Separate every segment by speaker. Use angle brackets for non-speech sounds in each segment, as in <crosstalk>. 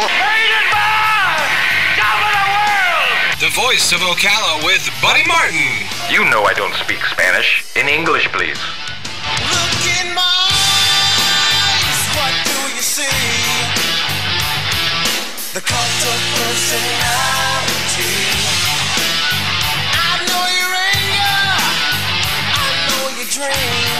Speaker 1: the world.
Speaker 2: The voice of Ocala with Buddy Martin.
Speaker 3: You know I don't speak Spanish. In English, please.
Speaker 4: Look in my eyes, what do you see? The cult of personality. I know your anger, I know your dreams.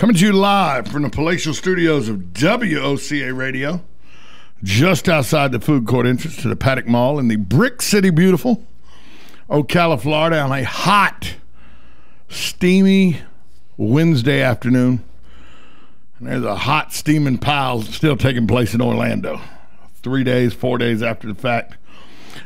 Speaker 5: coming to you live from the palatial studios of WOCA Radio, just outside the food court entrance to the Paddock Mall in the Brick City Beautiful, Ocala, Florida, on a hot, steamy Wednesday afternoon. And there's a hot, steaming pile still taking place in Orlando. Three days, four days after the fact.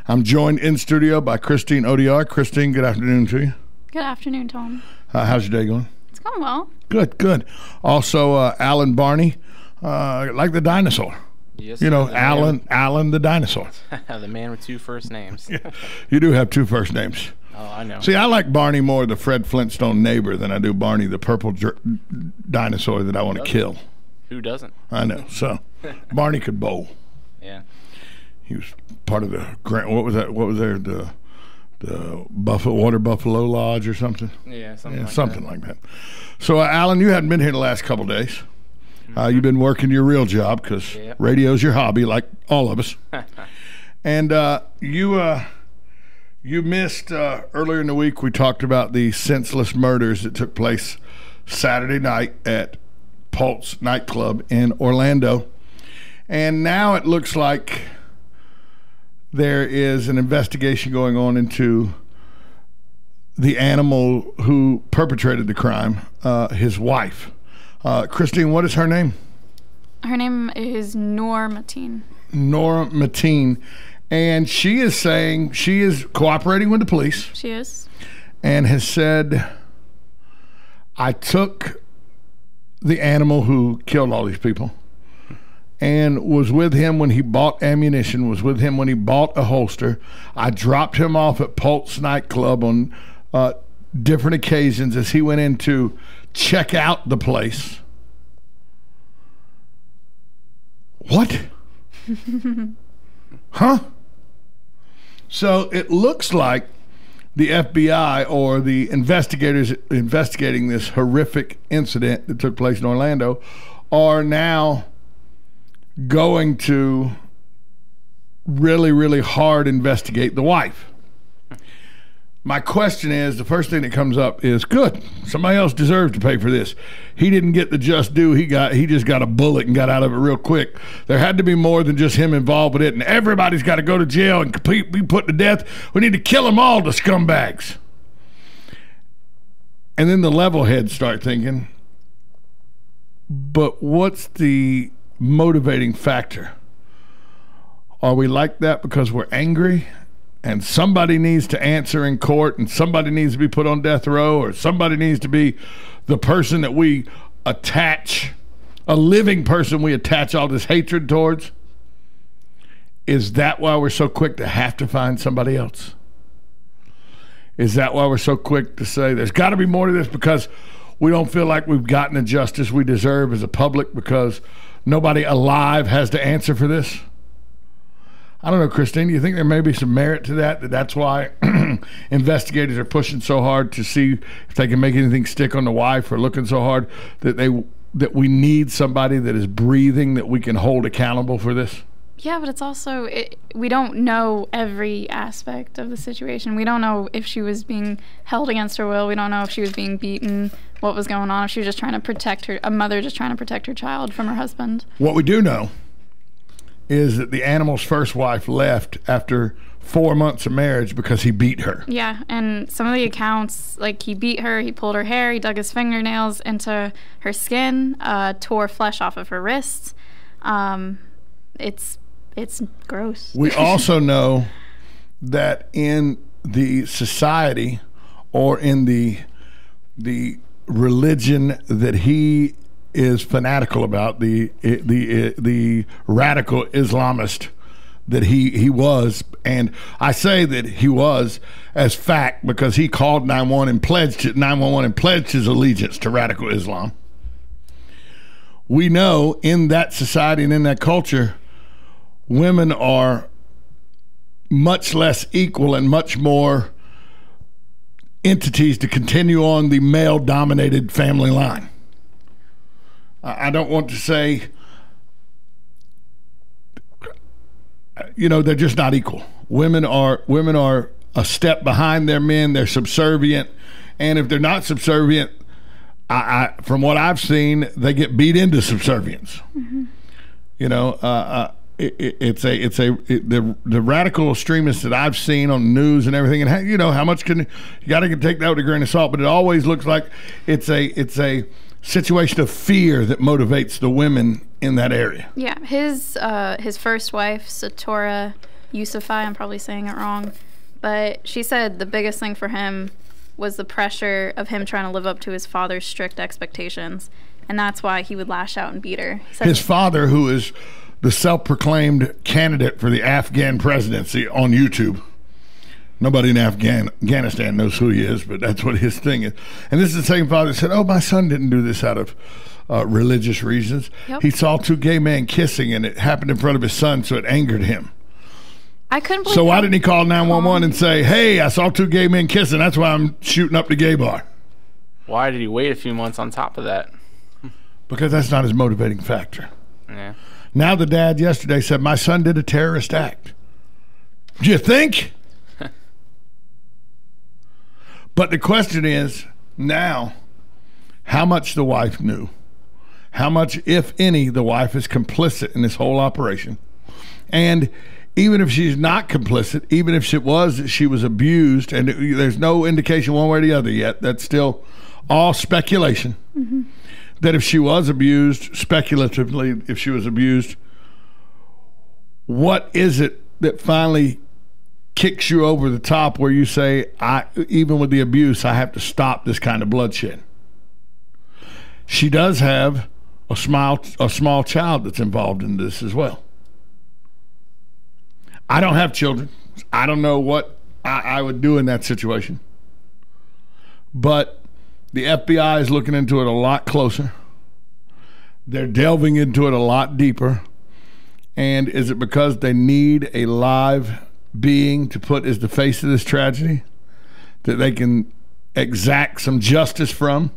Speaker 5: I'm joined in studio by Christine ODR. Christine, good afternoon to you.
Speaker 6: Good afternoon, Tom.
Speaker 5: Uh, how's your day going?
Speaker 6: It's going well.
Speaker 5: Good, good. Also, uh, Alan Barney, uh, like the dinosaur.
Speaker 7: Yes,
Speaker 5: You know,
Speaker 7: the man
Speaker 5: Alan, Alan the dinosaur. <laughs>
Speaker 7: the man with two first names. <laughs>
Speaker 5: yeah, You do have two first names.
Speaker 7: Oh, I know.
Speaker 5: See, I like Barney more, the Fred Flintstone neighbor, than I do Barney, the purple jer- dinosaur that I want to kill.
Speaker 7: Who doesn't?
Speaker 5: I know. So, Barney could bowl. <laughs>
Speaker 7: Yeah.
Speaker 5: He was part of the grant. What was that? What was there? The the Buffalo Water Buffalo Lodge or something.
Speaker 7: Yeah, something
Speaker 5: Yeah,
Speaker 7: like
Speaker 5: something
Speaker 7: that.
Speaker 5: like that. So, uh, Alan, you hadn't been here the last couple days. Uh, you've been working your real job because
Speaker 7: Mm-hmm. Yep.
Speaker 5: radio's your hobby, like all of us. <laughs> and uh, you uh, you missed uh, earlier in the week. We talked about the senseless murders that took place Saturday night at Pulse nightclub in Orlando, and now it looks like there is an investigation going on into the animal who perpetrated the crime, uh, his wife. Uh, Christine, what is her name?
Speaker 6: Her name is Noor Mateen.
Speaker 5: Nora Mateen. And she is saying she is cooperating with the police
Speaker 6: She is.
Speaker 5: and has said, I took the animal who killed all these people and was with him when he bought ammunition, was with him when he bought a holster. I dropped him off at Pulse nightclub on uh, different occasions as he went in to check out the place. What? <laughs> huh? So it looks like the FBI or the investigators investigating this horrific incident that took place in Orlando are now going to really, really hard investigate the wife. My question is the first thing that comes up is good. Somebody else deserves to pay for this. He didn't get the just due. He got he just got a bullet and got out of it real quick. There had to be more than just him involved with it, and everybody's got to go to jail and complete, be put to death. We need to kill them all, the scumbags. And then the level heads start thinking, but what's the motivating factor? Are we like that because we're angry and somebody needs to answer in court and somebody needs to be put on death row or somebody needs to be the person that we attach, a living person we attach all this hatred towards? Is that why we're so quick to have to find somebody else? Is that why we're so quick to say there's got to be more to this because we don't feel like we've gotten the justice we deserve as a public because nobody alive has to answer for this? I don't know, Christine. Do you think there may be some merit to that? That that's why <clears throat> investigators are pushing so hard to see if they can make anything stick on the wife, or looking so hard that they that we need somebody that is breathing that we can hold accountable for this.
Speaker 6: Yeah, but it's also it, we don't know every aspect of the situation. We don't know if she was being held against her will. We don't know if she was being beaten. What was going on? If she was just trying to protect her, a mother just trying to protect her child from her husband.
Speaker 5: What we do know is that the animal's first wife left after four months of marriage because he beat her.
Speaker 6: Yeah, and some of the accounts, like he beat her, he pulled her hair, he dug his fingernails into her skin, uh, tore flesh off of her wrists. Um, it's it's gross. <laughs>
Speaker 5: We also know that in the society or in the the religion that he is fanatical about the the the radical Islamist that he he was and I say that he was as fact because he called 911 and pledged 911 and pledged his allegiance to radical Islam. We know in that society and in that culture women are much less equal and much more entities to continue on the male dominated family line. I don't want to say, you know, they're just not equal. Women are women are a step behind their men. They're subservient, and if they're not subservient, I, I from what I've seen, they get beat into subservience. You know, uh, uh, it, it, it's a it's a it, the the radical extremists that I've seen on the news and everything, and how, you know how much can you got to take that with a grain of salt, but it always looks like it's a it's a situation of fear that motivates the women in that area.
Speaker 6: Yeah, his uh, his first wife, Sitora Yusufiy, I'm probably saying it wrong, but she said the biggest thing for him was the pressure of him trying to live up to his father's strict expectations, and that's why he would lash out and beat her.
Speaker 5: His father, who is the self-proclaimed candidate for the Afghan presidency on YouTube. Nobody in Afghan, Afghanistan knows who he is, but that's what his thing is. And this is the same father that said, "Oh, my son didn't do this out of uh, religious reasons.
Speaker 6: Yep.
Speaker 5: He saw two gay men kissing, and it happened in front of his son, so it angered him.
Speaker 6: I couldn't believe
Speaker 5: So why didn't he call nine one one and say, "Hey, I saw two gay men kissing. That's why I'm shooting up the gay bar."
Speaker 7: Why did he wait a few months on top of that?
Speaker 5: Because that's not his motivating factor.
Speaker 7: Yeah.
Speaker 5: Now the dad yesterday said, "My son did a terrorist act." Do you think? <laughs> but the question is now, how much the wife knew, how much, if any, the wife is complicit in this whole operation, and even if she's not complicit, even if she was, she was abused, and there's no indication one way or the other yet. That's still all speculation mm-hmm. That if she was abused, speculatively, if she was abused, what is it that finally kicks you over the top where you say, I even with the abuse, I have to stop this kind of bloodshed? She does have a small a small child that's involved in this as well. I don't have children. I don't know what I, I would do in that situation. But the FBI is looking into it a lot closer. They're delving into it a lot deeper. And is it because they need a live being to put as the face of this tragedy that they can exact some justice from?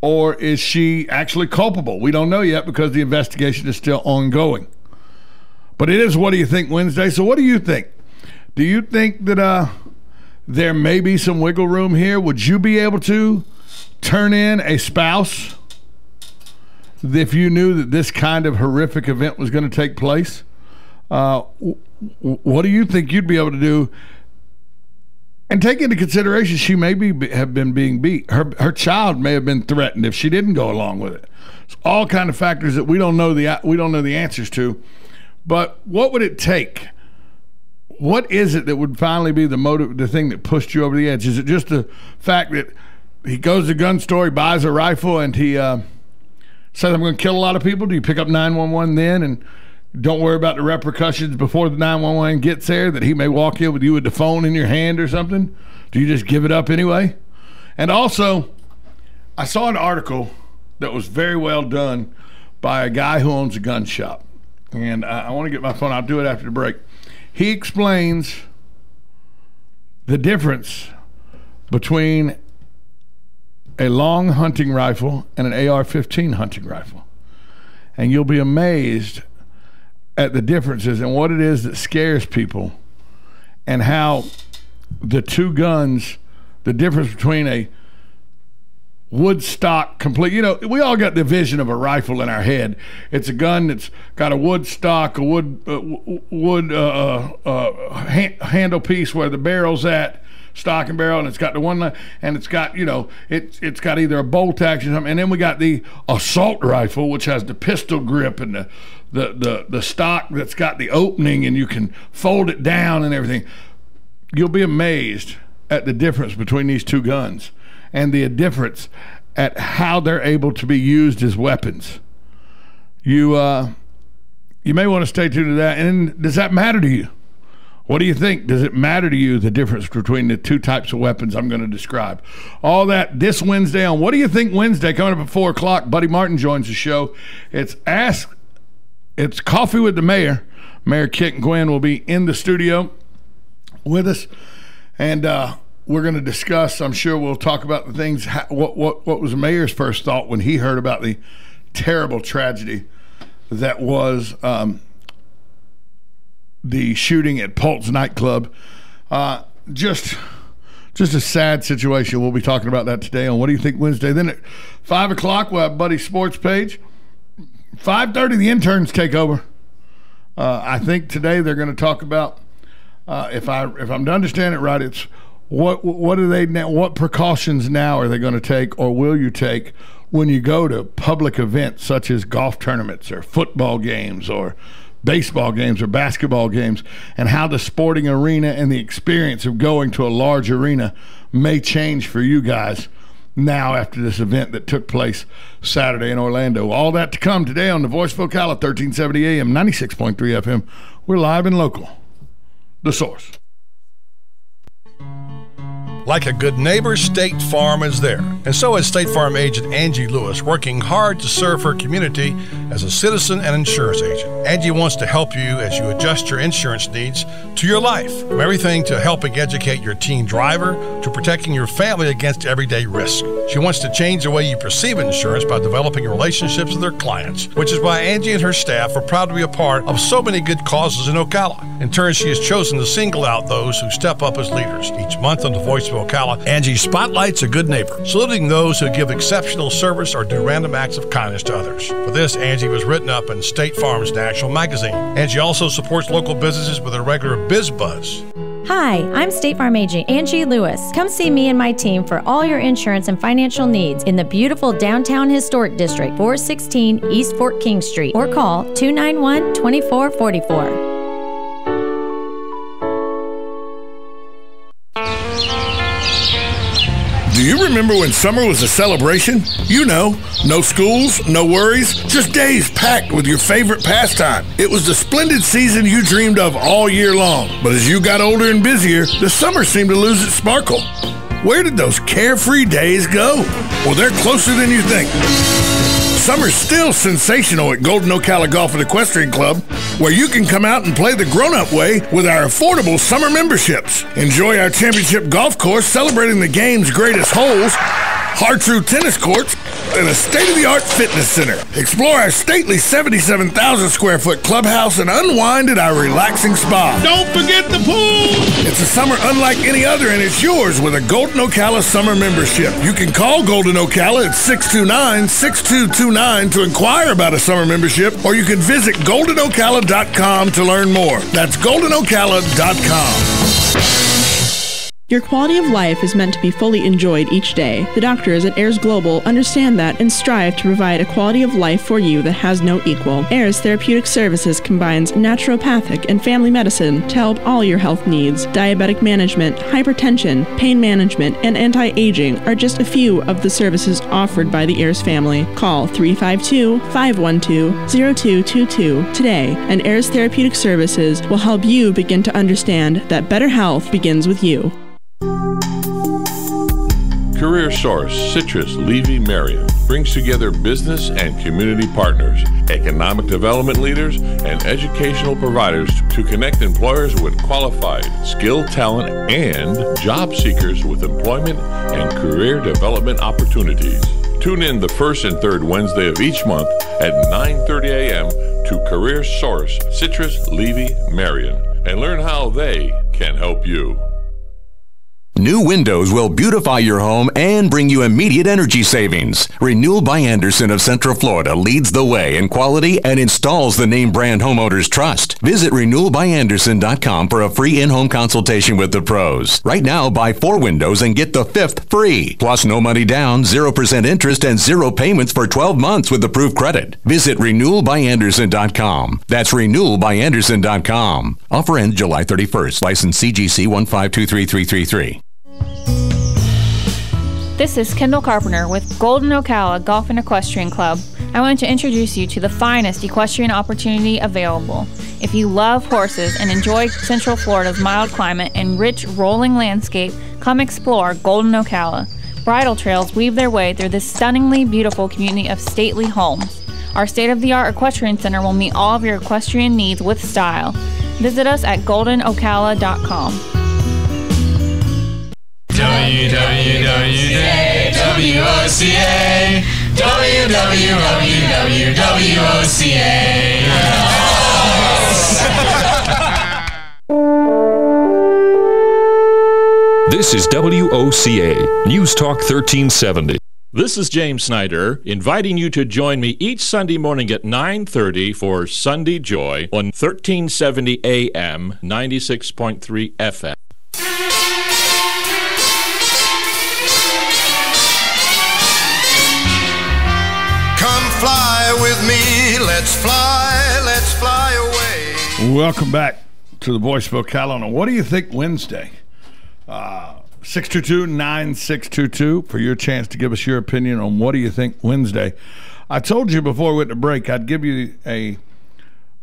Speaker 5: Or is she actually culpable? We don't know yet because the investigation is still ongoing. But it is what do you think Wednesday? So what do you think? Do you think that uh there may be some wiggle room here? Would you be able to turn in a spouse if you knew that this kind of horrific event was going to take place? Uh, what do you think you'd be able to do? And take into consideration, she may be have been being beat. Her her child may have been threatened if she didn't go along with it. It's all kind of factors that we don't know the we don't know the answers to. But what would it take? What is it that would finally be the motive, the thing that pushed you over the edge? Is it just the fact that he goes to the gun store, he buys a rifle, and he uh, says, "I'm going to kill a lot of people"? Do you pick up 911 then and don't worry about the repercussions before the 911 gets there? That he may walk in with you with the phone in your hand or something? Do you just give it up anyway? And also, I saw an article that was very well done by a guy who owns a gun shop. And I, I want to get my phone. I'll do it after the break. He explains the difference between a long hunting rifle and an AR 15 hunting rifle. And you'll be amazed at the differences and what it is that scares people and how the two guns, the difference between a wood stock complete. You know, we all got the vision of a rifle in our head. It's a gun that's got a wood stock, a wood uh, wood uh, uh, uh, handle piece where the barrel's at, stock and barrel, and it's got the one, and it's got you know, it's it's got either a bolt action or something, and then we got the assault rifle, which has the pistol grip and the the the, the stock that's got the opening, and you can fold it down and everything. You'll be amazed at the difference between these two guns and the difference at how they're able to be used as weapons. You uh, you may want to stay tuned to that. And does that matter to you? What do you think? Does it matter to you the difference between the two types of weapons I'm going to describe? All that this Wednesday on What Do You Think Wednesday coming up at four o'clock. Buddy Martin joins the show. It's ask. It's coffee with the mayor. Mayor Kent Guinn will be in the studio with us, and uh, we're going to discuss. I'm sure we'll talk about the things. What what what was the mayor's first thought when he heard about the terrible tragedy that was um, the shooting at Pulse nightclub? Uh, just just a sad situation. We'll be talking about that today on What Do You Think Wednesday. Then at five o'clock, we'll have Buddy Sports page. Five thirty, the interns take over. Uh, I think today they're going to talk about uh, if I if I'm to understand it right, it's what what are they now? What precautions now are they going to take, or will you take when you go to public events such as golf tournaments or football games or baseball games or basketball games, and how the sporting arena and the experience of going to a large arena may change for you guys now after this event that took place Saturday in Orlando. All that to come today on the Voice of Ocala, 1370 AM, 96.3 FM. We're live and local. The source.
Speaker 8: Like a good neighbor, State Farm is there. And so is State Farm agent Angie Lewis, working hard to serve her community as a citizen and insurance agent. Angie wants to help you as you adjust your insurance needs to your life. From everything to helping educate your teen driver to protecting your family against everyday risk. She wants to change the way you perceive insurance by developing relationships with her clients, which is why Angie and her staff are proud to be a part of so many good causes in Ocala. In turn, she has chosen to single out those who step up as leaders. Each month on the Voice of Ocala, Angie spotlights a good neighbor, saluting those who give exceptional service or do random acts of kindness to others. For this, Angie was written up in State Farm's National Magazine. Angie also supports local businesses with a regular Biz Buzz.
Speaker 9: Hi, I'm State Farm agent Angie Lewis. Come see me and my team for all your insurance and financial needs in the beautiful downtown historic district, 416 East Fort King Street, or call 291 2444.
Speaker 10: Do you remember when summer was a celebration? You know, no schools, no worries, just days packed with your favorite pastime. It was the splendid season you dreamed of all year long. But as you got older and busier, the summer seemed to lose its sparkle. Where did those carefree days go? Well, they're closer than you think. Summer's still sensational at Golden Ocala Golf and Equestrian Club, where you can come out and play the grown-up way with our affordable summer memberships. Enjoy our championship golf course celebrating the game's greatest holes, hard true tennis courts, and a state-of-the-art fitness center. Explore our stately 77,000 square foot clubhouse and unwind at our relaxing spa.
Speaker 5: Don't forget the pool.
Speaker 10: It's a summer unlike any other, and it's yours with a Golden Ocala summer membership. You can call Golden Ocala at 629-6229 to inquire about a summer membership, or you can visit goldenocala.com to learn more. That's goldenocala.com.
Speaker 11: Your quality of life is meant to be fully enjoyed each day. The doctors at Airs Global understand that and strive to provide a quality of life for you that has no equal. Airs Therapeutic Services combines naturopathic and family medicine to help all your health needs. Diabetic management, hypertension, pain management, and anti-aging are just a few of the services offered by the Airs family. Call 352-512-0222 today, and Airs Therapeutic Services will help you begin to understand that better health begins with you.
Speaker 12: Career Source Citrus Levy Marion brings together business and community partners, economic development leaders, and educational providers to connect employers with qualified, skilled talent and job seekers with employment and career development opportunities. Tune in the first and third Wednesday of each month at 9:30 a.m. to Career Source Citrus Levy Marion and learn how they can help you.
Speaker 13: New windows will beautify your home and bring you immediate energy savings. Renewal by Andersen of Central Florida leads the way in quality and installs the name brand homeowners trust. Visit renewalbyandersen.com for a free in-home consultation with the pros. Right now, buy four windows and get the fifth free. Plus no money down, 0% interest, and zero payments for 12 months with approved credit. Visit renewalbyandersen.com. That's renewalbyandersen.com. Offer ends July 31st. License CGC 1523333.
Speaker 14: This is Kendall Carpenter with Golden Ocala Golf and Equestrian Club. I want to introduce you to the finest equestrian opportunity available. If you love horses and enjoy Central Florida's mild climate and rich rolling landscape, come explore Golden Ocala. Bridle trails weave their way through this stunningly beautiful community of stately homes. Our state of the art equestrian center will meet all of your equestrian needs with style. Visit us at goldenocala.com.
Speaker 1: WWWOCA
Speaker 15: This is WOCA, News Talk 1370.
Speaker 16: This is James Snyder, inviting you to join me each Sunday morning at 9:30 for Sunday Joy on 1370 AM, 96.3 FM.
Speaker 17: Let's fly, let's fly away.
Speaker 5: Welcome back to the Voice of Ocala. What do you think Wednesday? Uh, 622-9622 for your chance to give us your opinion on what do you think Wednesday. I told you before we went to break I'd give you a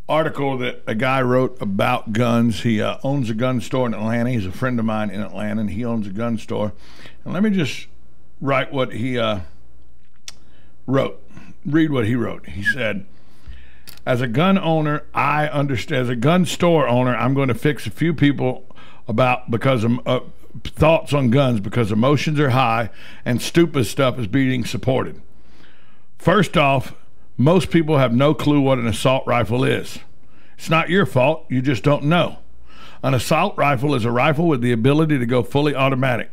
Speaker 5: article that a guy wrote about guns. He uh, owns a gun store in Atlanta. He's a friend of mine in Atlanta, and he owns a gun store. And let me just write what he uh, wrote. Read what he wrote. He said, "As a gun owner, I understand. As a gun store owner, I'm going to fix a few people about because of uh, thoughts on guns because emotions are high and stupid stuff is being supported. First off." Most people have no clue what an assault rifle is. It's not your fault, you just don't know. An assault rifle is a rifle with the ability to go fully automatic.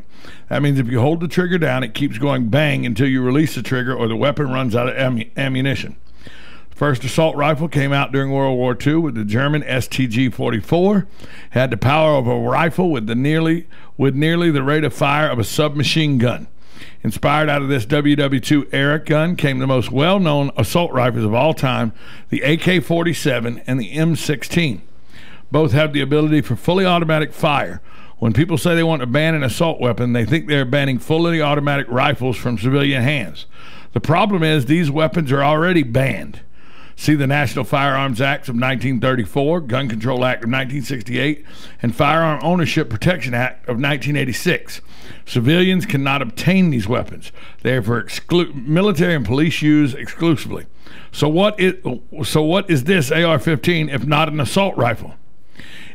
Speaker 5: That means if you hold the trigger down, it keeps going bang until you release the trigger or the weapon runs out of ammunition. First assault rifle came out during World War II with the German STG 44. Had the power of a rifle with the nearly with nearly the rate of fire of a submachine gun. Inspired out of this WW2 era gun came the most well known assault rifles of all time the AK 47 and the M16. Both have the ability for fully automatic fire. When people say they want to ban an assault weapon, they think they're banning fully automatic rifles from civilian hands. The problem is these weapons are already banned. See the National Firearms Acts of 1934, Gun Control Act of 1968, and Firearm Ownership Protection Act of 1986. Civilians cannot obtain these weapons. They are for exclu- military and police use exclusively. So what is so what is this AR-15 if not an assault rifle?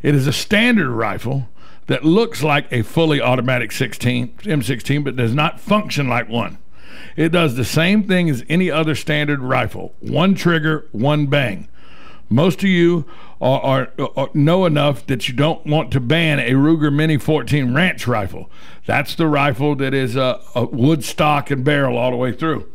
Speaker 5: It is a standard rifle that looks like a fully automatic 16 M16 but does not function like one. It does the same thing as any other standard rifle. One trigger, one bang. Most of you are, are, are, know enough that you don't want to ban a Ruger Mini 14 Ranch rifle. That's the rifle that is a, a wood stock and barrel all the way through.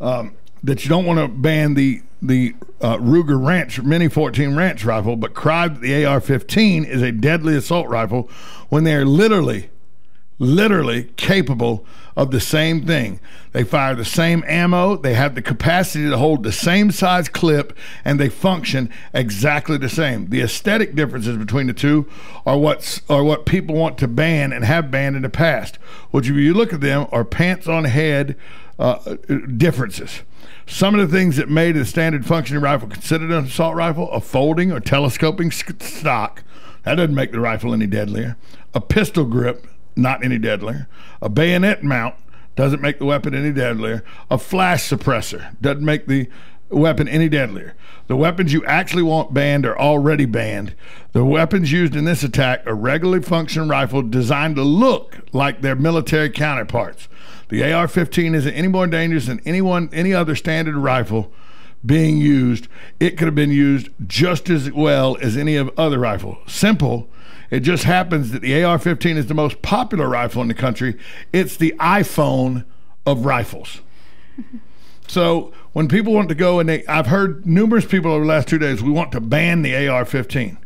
Speaker 5: Um, that you don't want to ban the the uh, Ruger Ranch Mini 14 Ranch rifle, but cry that the AR-15 is a deadly assault rifle when they are literally, literally capable of the same thing. They fire the same ammo, they have the capacity to hold the same size clip, and they function exactly the same. The aesthetic differences between the two are what's are what people want to ban and have banned in the past. If you look at them, are pants on head uh, differences. Some of the things that made a standard functioning rifle considered an assault rifle a folding or telescoping stock. That doesn't make the rifle any deadlier. A pistol grip, not any deadlier. A bayonet mount doesn't make the weapon any deadlier. A flash suppressor doesn't make the weapon any deadlier. The weapons you actually want banned are already banned. The weapons used in this attack are regularly functioning rifles designed to look like their military counterparts. The AR-15 isn't any more dangerous than anyone any other standard rifle being used, it could have been used just as well as any of other rifle. Simple. It just happens that the AR-15 is the most popular rifle in the country. It's the iPhone of rifles. <laughs> so when people want to go and they, I've heard numerous people over the last two days, we want to ban the AR-15.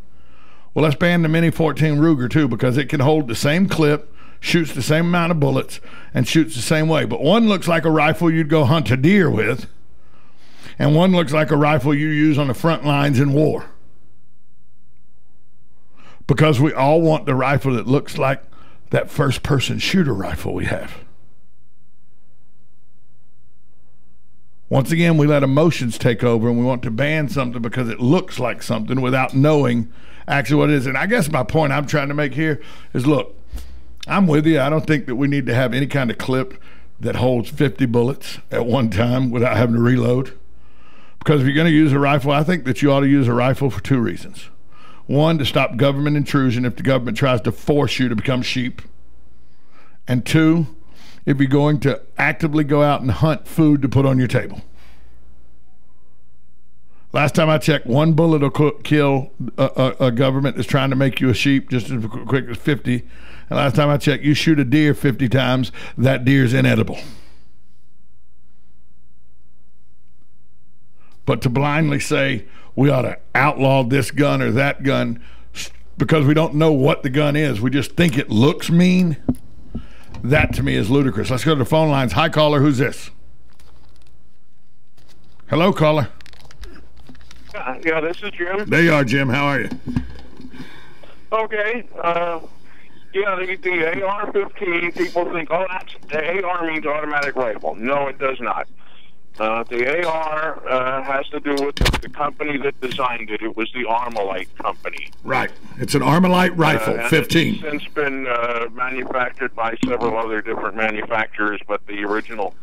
Speaker 5: Well, let's ban the Mini 14 Ruger too because it can hold the same clip, shoots the same amount of bullets, and shoots the same way. But one looks like a rifle you'd go hunt a deer with, and one looks like a rifle you use on the front lines in war. Because we all want the rifle that looks like that first person shooter rifle we have. Once again, we let emotions take over and we want to ban something because it looks like something without knowing actually what it is. And I guess my point I'm trying to make here is look, I'm with you. I don't think that we need to have any kind of clip that holds 50 bullets at one time without having to reload. Because if you're going to use a rifle, I think that you ought to use a rifle for two reasons. One, to stop government intrusion if the government tries to force you to become sheep. And two, if you're going to actively go out and hunt food to put on your table. Last time I checked, one bullet will kill a, a, a, government that's trying to make you a sheep just as quick as 50. And last time I checked, you shoot a deer 50 times, that deer's inedible. But to blindly say we ought to outlaw this gun or that gun because we don't know what the gun is, we just think it looks mean that to me is ludicrous. Let's go to the phone lines. Hi, caller. Who's this? Hello, caller.
Speaker 18: Uh, yeah, this is Jim.
Speaker 5: There you are, Jim. How are you?
Speaker 18: Okay. Uh, yeah, the, the AR-15, people think, oh, that's the AR means automatic rifle. No, it does not. Uh, the AR uh, has to do with the, company that designed it. It was the Armalite company.
Speaker 5: Right. It's an Armalite rifle,
Speaker 18: uh,
Speaker 5: 15.
Speaker 18: It's since been uh, manufactured by several other different manufacturers, but the original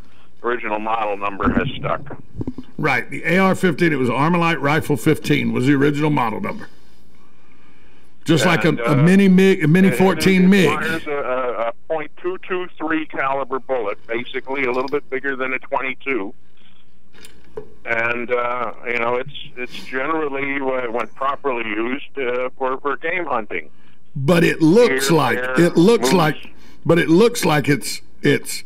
Speaker 18: original model number has stuck.
Speaker 5: Right. The AR-15, it was Armalite Rifle 15 was the original model number. Just and, like a, a uh, mini MiG, a mini 14 MiG.
Speaker 18: It a, a, a .223 caliber bullet, basically a little bit bigger than a 22 and uh, you know it's it's generally uh, when properly used uh, for for game hunting.
Speaker 5: But it looks Here, like there, it looks moose. like, but it looks like it's it's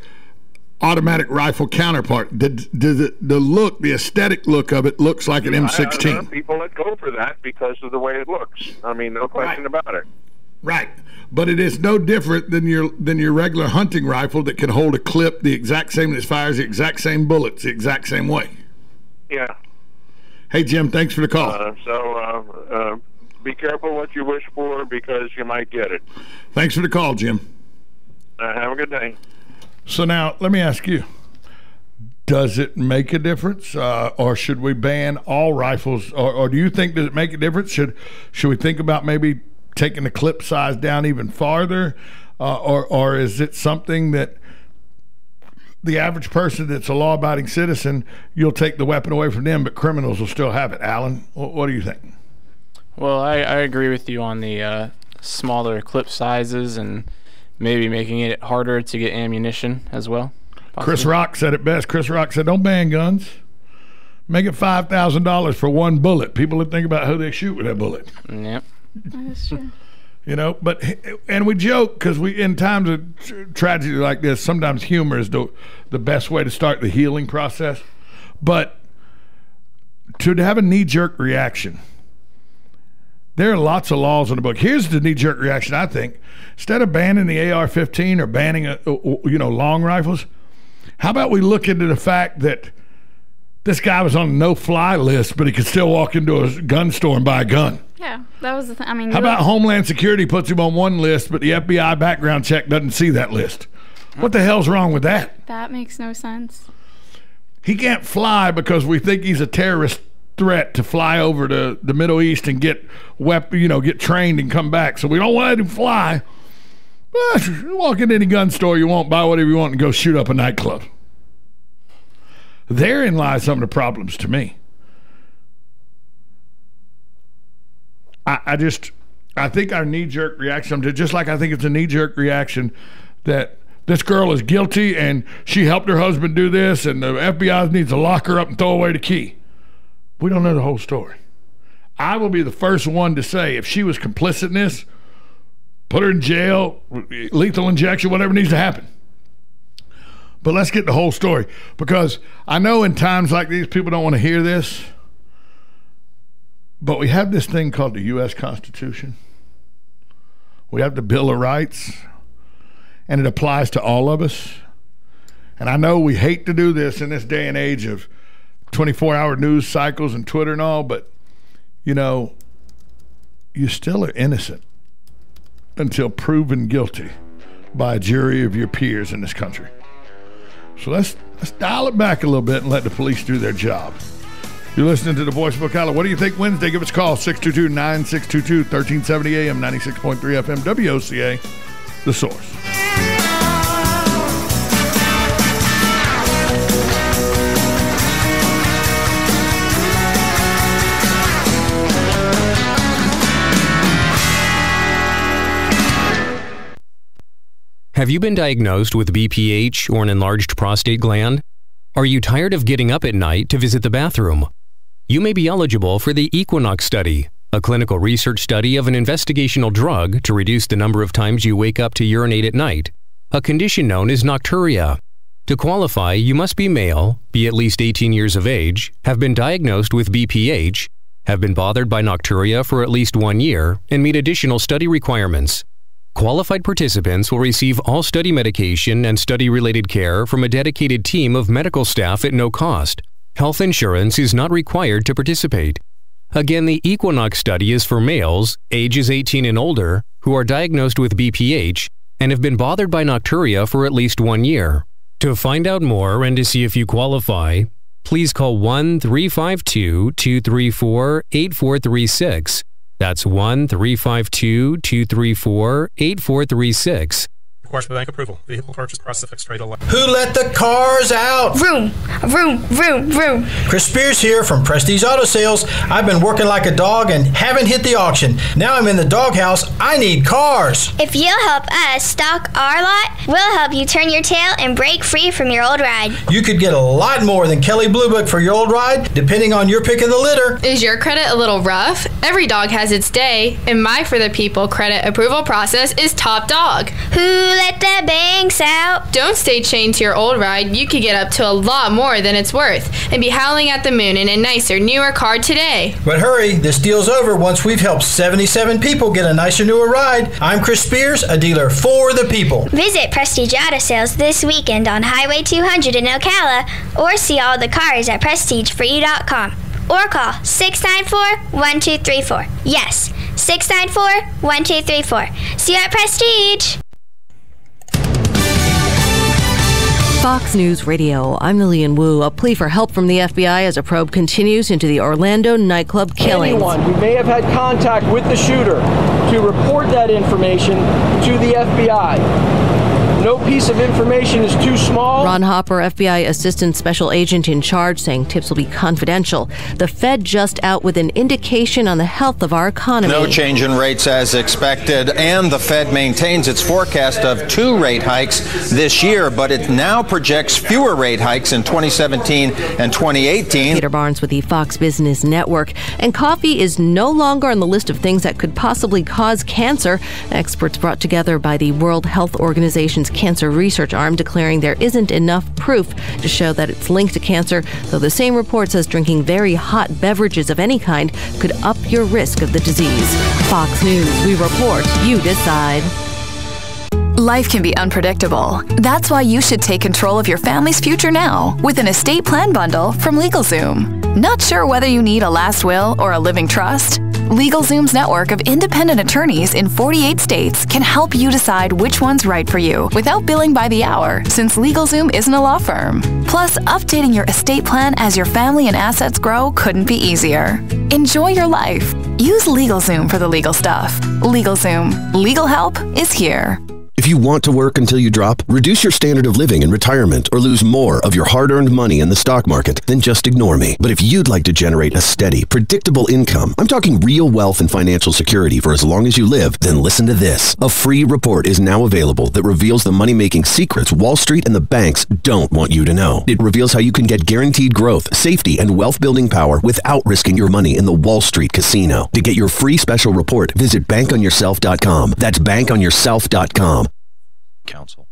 Speaker 5: automatic rifle counterpart. The, the the look, the aesthetic look of it looks like an M16.
Speaker 18: people that go for that because of the way it looks. I mean, no question right. about it.
Speaker 5: Right. But it is no different than your than your regular hunting rifle that can hold a clip the exact same as fires the exact same bullets the exact same way.
Speaker 18: Yeah.
Speaker 5: Hey, Jim, thanks for the call.
Speaker 18: Uh, so uh, uh, be careful what you wish for because you might get it.
Speaker 5: Thanks for the call, Jim.
Speaker 18: Uh, have a good day.
Speaker 5: So now, let me ask you. Does it make a difference, uh, or should we ban all rifles? Or, or do you think does it make a difference? Should should we think about maybe taking the clip size down even farther, uh, or or is it something that the average person that's a law abiding citizen, you'll take the weapon away from them, but criminals will still have it. Alan, what, what do you think?
Speaker 7: Well, I, I agree with you on the uh, smaller clip sizes and maybe making it harder to get ammunition as well.
Speaker 5: Possibly. Chris Rock said it best. Chris Rock said, "Don't ban guns. Make it five thousand dollars for one bullet. People would think about who they shoot with that bullet."
Speaker 7: Yep.
Speaker 6: That's true
Speaker 5: you know but and we joke because we in times of tragedy like this sometimes humor is the the best way to start the healing process. But to have a knee-jerk reaction there are lots of laws in the book. Here's the knee-jerk reaction i think. Instead of banning the ar-15 or banning a, you know long rifles how about we look into the fact that this guy was on a no-fly list but he could still walk into a gun store and buy a gun
Speaker 6: yeah, that was the thing. I mean,
Speaker 5: how about Homeland Security puts him on one list, but the FBI background check doesn't see that list? What the hell's wrong with that?
Speaker 6: That makes no sense.
Speaker 5: He can't fly because we think he's a terrorist threat to fly over to the Middle East and get wep- you know, get trained and come back. So we don't let him fly. But <laughs> walk into any gun store you want, buy whatever you want, and go shoot up a nightclub. Therein lies some of the problems to me. I, I just I think our knee jerk reaction, to just like I think it's a knee jerk reaction that this girl is guilty and she helped her husband do this and the FBI needs to lock her up and throw away the key. We don't know the whole story. I will be the first one to say if she was complicit in this, put her in jail, lethal injection, whatever needs to happen. But let's get the whole story because I know in times like these, people don't want to hear this. But we have this thing called the U.S. Constitution. We have the Bill of Rights, and it applies to all of us. And I know we hate to do this in this day and age of 24 hour news cycles and Twitter and all, but you know, you still are innocent until proven guilty by a jury of your peers in this country. So let's let's dial it back a little bit and let the police do their job. You're listening to the Voice of Ocala. What do you think Wednesday? Give us a call 622 9622 1370 AM 96.3 FM WOCA, The Source.
Speaker 19: Have you been diagnosed with BPH or an enlarged prostate gland? Are you tired of getting up at night to visit the bathroom? You may be eligible for the Equinox study, a clinical research study of an investigational drug to reduce the number of times you wake up to urinate at night, a condition known as nocturia. To qualify, you must be male, be at least 18 years of age, have been diagnosed with BPH, have been bothered by nocturia for at least one year, and meet additional study requirements. Qualified participants will receive all study medication and study related care from a dedicated team of medical staff at no cost. Health insurance is not required to participate. Again, the Equinox study is for males, ages 18 and older, who are diagnosed with BPH and have been bothered by nocturia for at least one year. To find out more and to see if you qualify, please call 1 352 234 8436 that's 1 352 234 8436
Speaker 20: Requires bank approval. Vehicle purchase price of fixed rate alone.
Speaker 21: Who let the cars out?
Speaker 22: Vroom, vroom, vroom, vroom.
Speaker 21: Chris Spears here from Prestige Auto Sales. I've been working like a dog and haven't hit the auction. Now I'm in the doghouse. I need cars.
Speaker 22: If you'll help us stock our lot, we'll help you turn your tail and break free from your old ride.
Speaker 21: You could get a lot more than Kelley Blue Book for your old ride, depending on your pick of the litter.
Speaker 23: Is your credit a little rough? Every dog has its day, and my For the People credit approval process is top dog.
Speaker 22: Who let the banks out?
Speaker 23: Don't stay chained to your old ride. You could get up to a lot more than it's worth and be howling at the moon in a nicer, newer car today.
Speaker 21: But hurry, this deal's over once we've helped 77 people get a nicer, newer ride. I'm Chris Spears, a dealer for the people.
Speaker 22: Visit Prestige Auto Sales this weekend on Highway 200 in Ocala or see all the cars at prestigeforyou.com or call 694-1234. Yes, 694-1234. See you at Prestige.
Speaker 24: Fox News Radio. I'm Lillian Wu. A plea for help from the FBI as a probe continues into the Orlando nightclub killing.
Speaker 25: Anyone who may have had contact with the shooter to report that information to the FBI. No piece of information is too small.
Speaker 24: Ron Hopper, FBI Assistant Special Agent in charge, saying tips will be confidential. The Fed just out with an indication on the health of our economy.
Speaker 26: No change in rates as expected, and the Fed maintains its forecast of two rate hikes this year, but it now projects fewer rate hikes in 2017 and 2018.
Speaker 24: Peter Barnes with the Fox Business Network. And coffee is no longer on the list of things that could possibly cause cancer. Experts brought together by the World Health Organization's Cancer Research Arm declaring there isn't enough proof to show that it's linked to cancer, though the same report says drinking very hot beverages of any kind could up your risk of the disease. Fox News, we report, you decide.
Speaker 27: Life can be unpredictable. That's why you should take control of your family's future now with an estate plan bundle from LegalZoom. Not sure whether you need a last will or a living trust? LegalZoom's network of independent attorneys in 48 states can help you decide which one's right for you without billing by the hour, since LegalZoom isn't a law firm. Plus, updating your estate plan as your family and assets grow couldn't be easier. Enjoy your life. Use LegalZoom for the legal stuff. LegalZoom. Legal help is here.
Speaker 28: If you want to work until you drop, reduce your standard of living in retirement, or lose more of your hard earned money in the stock market, then just ignore me. But if you'd like to generate a steady, predictable income, I'm talking real wealth and financial security for as long as you live, then listen to this. A free report is now available that reveals the money making secrets Wall Street and the banks don't want you to know. It reveals how you can get guaranteed growth, safety, and wealth building power without risking your money in the Wall Street casino. To get your free special report, visit bankonyourself.com. That's bankonyourself.com.
Speaker 29: Council.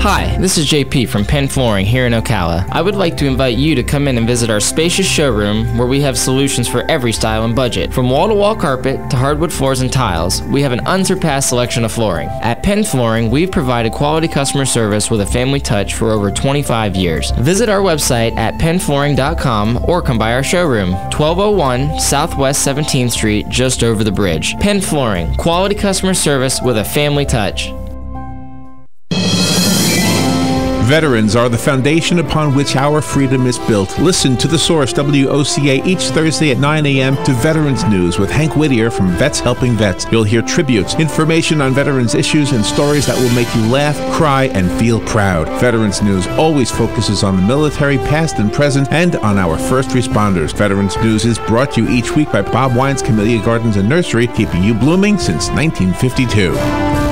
Speaker 30: Hi, this is JP from Penn Flooring here in Ocala. I would like to invite you to come in and visit our spacious showroom where we have solutions for every style and budget. From wall to wall carpet to hardwood floors and tiles, we have an unsurpassed selection of flooring. At Penn Flooring, we've provided quality customer service with a family touch for over 25 years. Visit our website at pennflooring.com or come by our showroom, 1201 Southwest 17th Street, just over the bridge. Penn Flooring, quality customer service with a family touch.
Speaker 31: Veterans are the foundation upon which our freedom is built. Listen to The Source WOCA each Thursday at 9 a.m. to Veterans News with Hank Whittier from Vets Helping Vets. You'll hear tributes, information on veterans issues, and stories that will make you laugh, cry, and feel proud. Veterans News always focuses on the military, past and present, and on our first responders. Veterans News is brought to you each week by Bob Wine's Camellia Gardens and Nursery, keeping you blooming since 1952.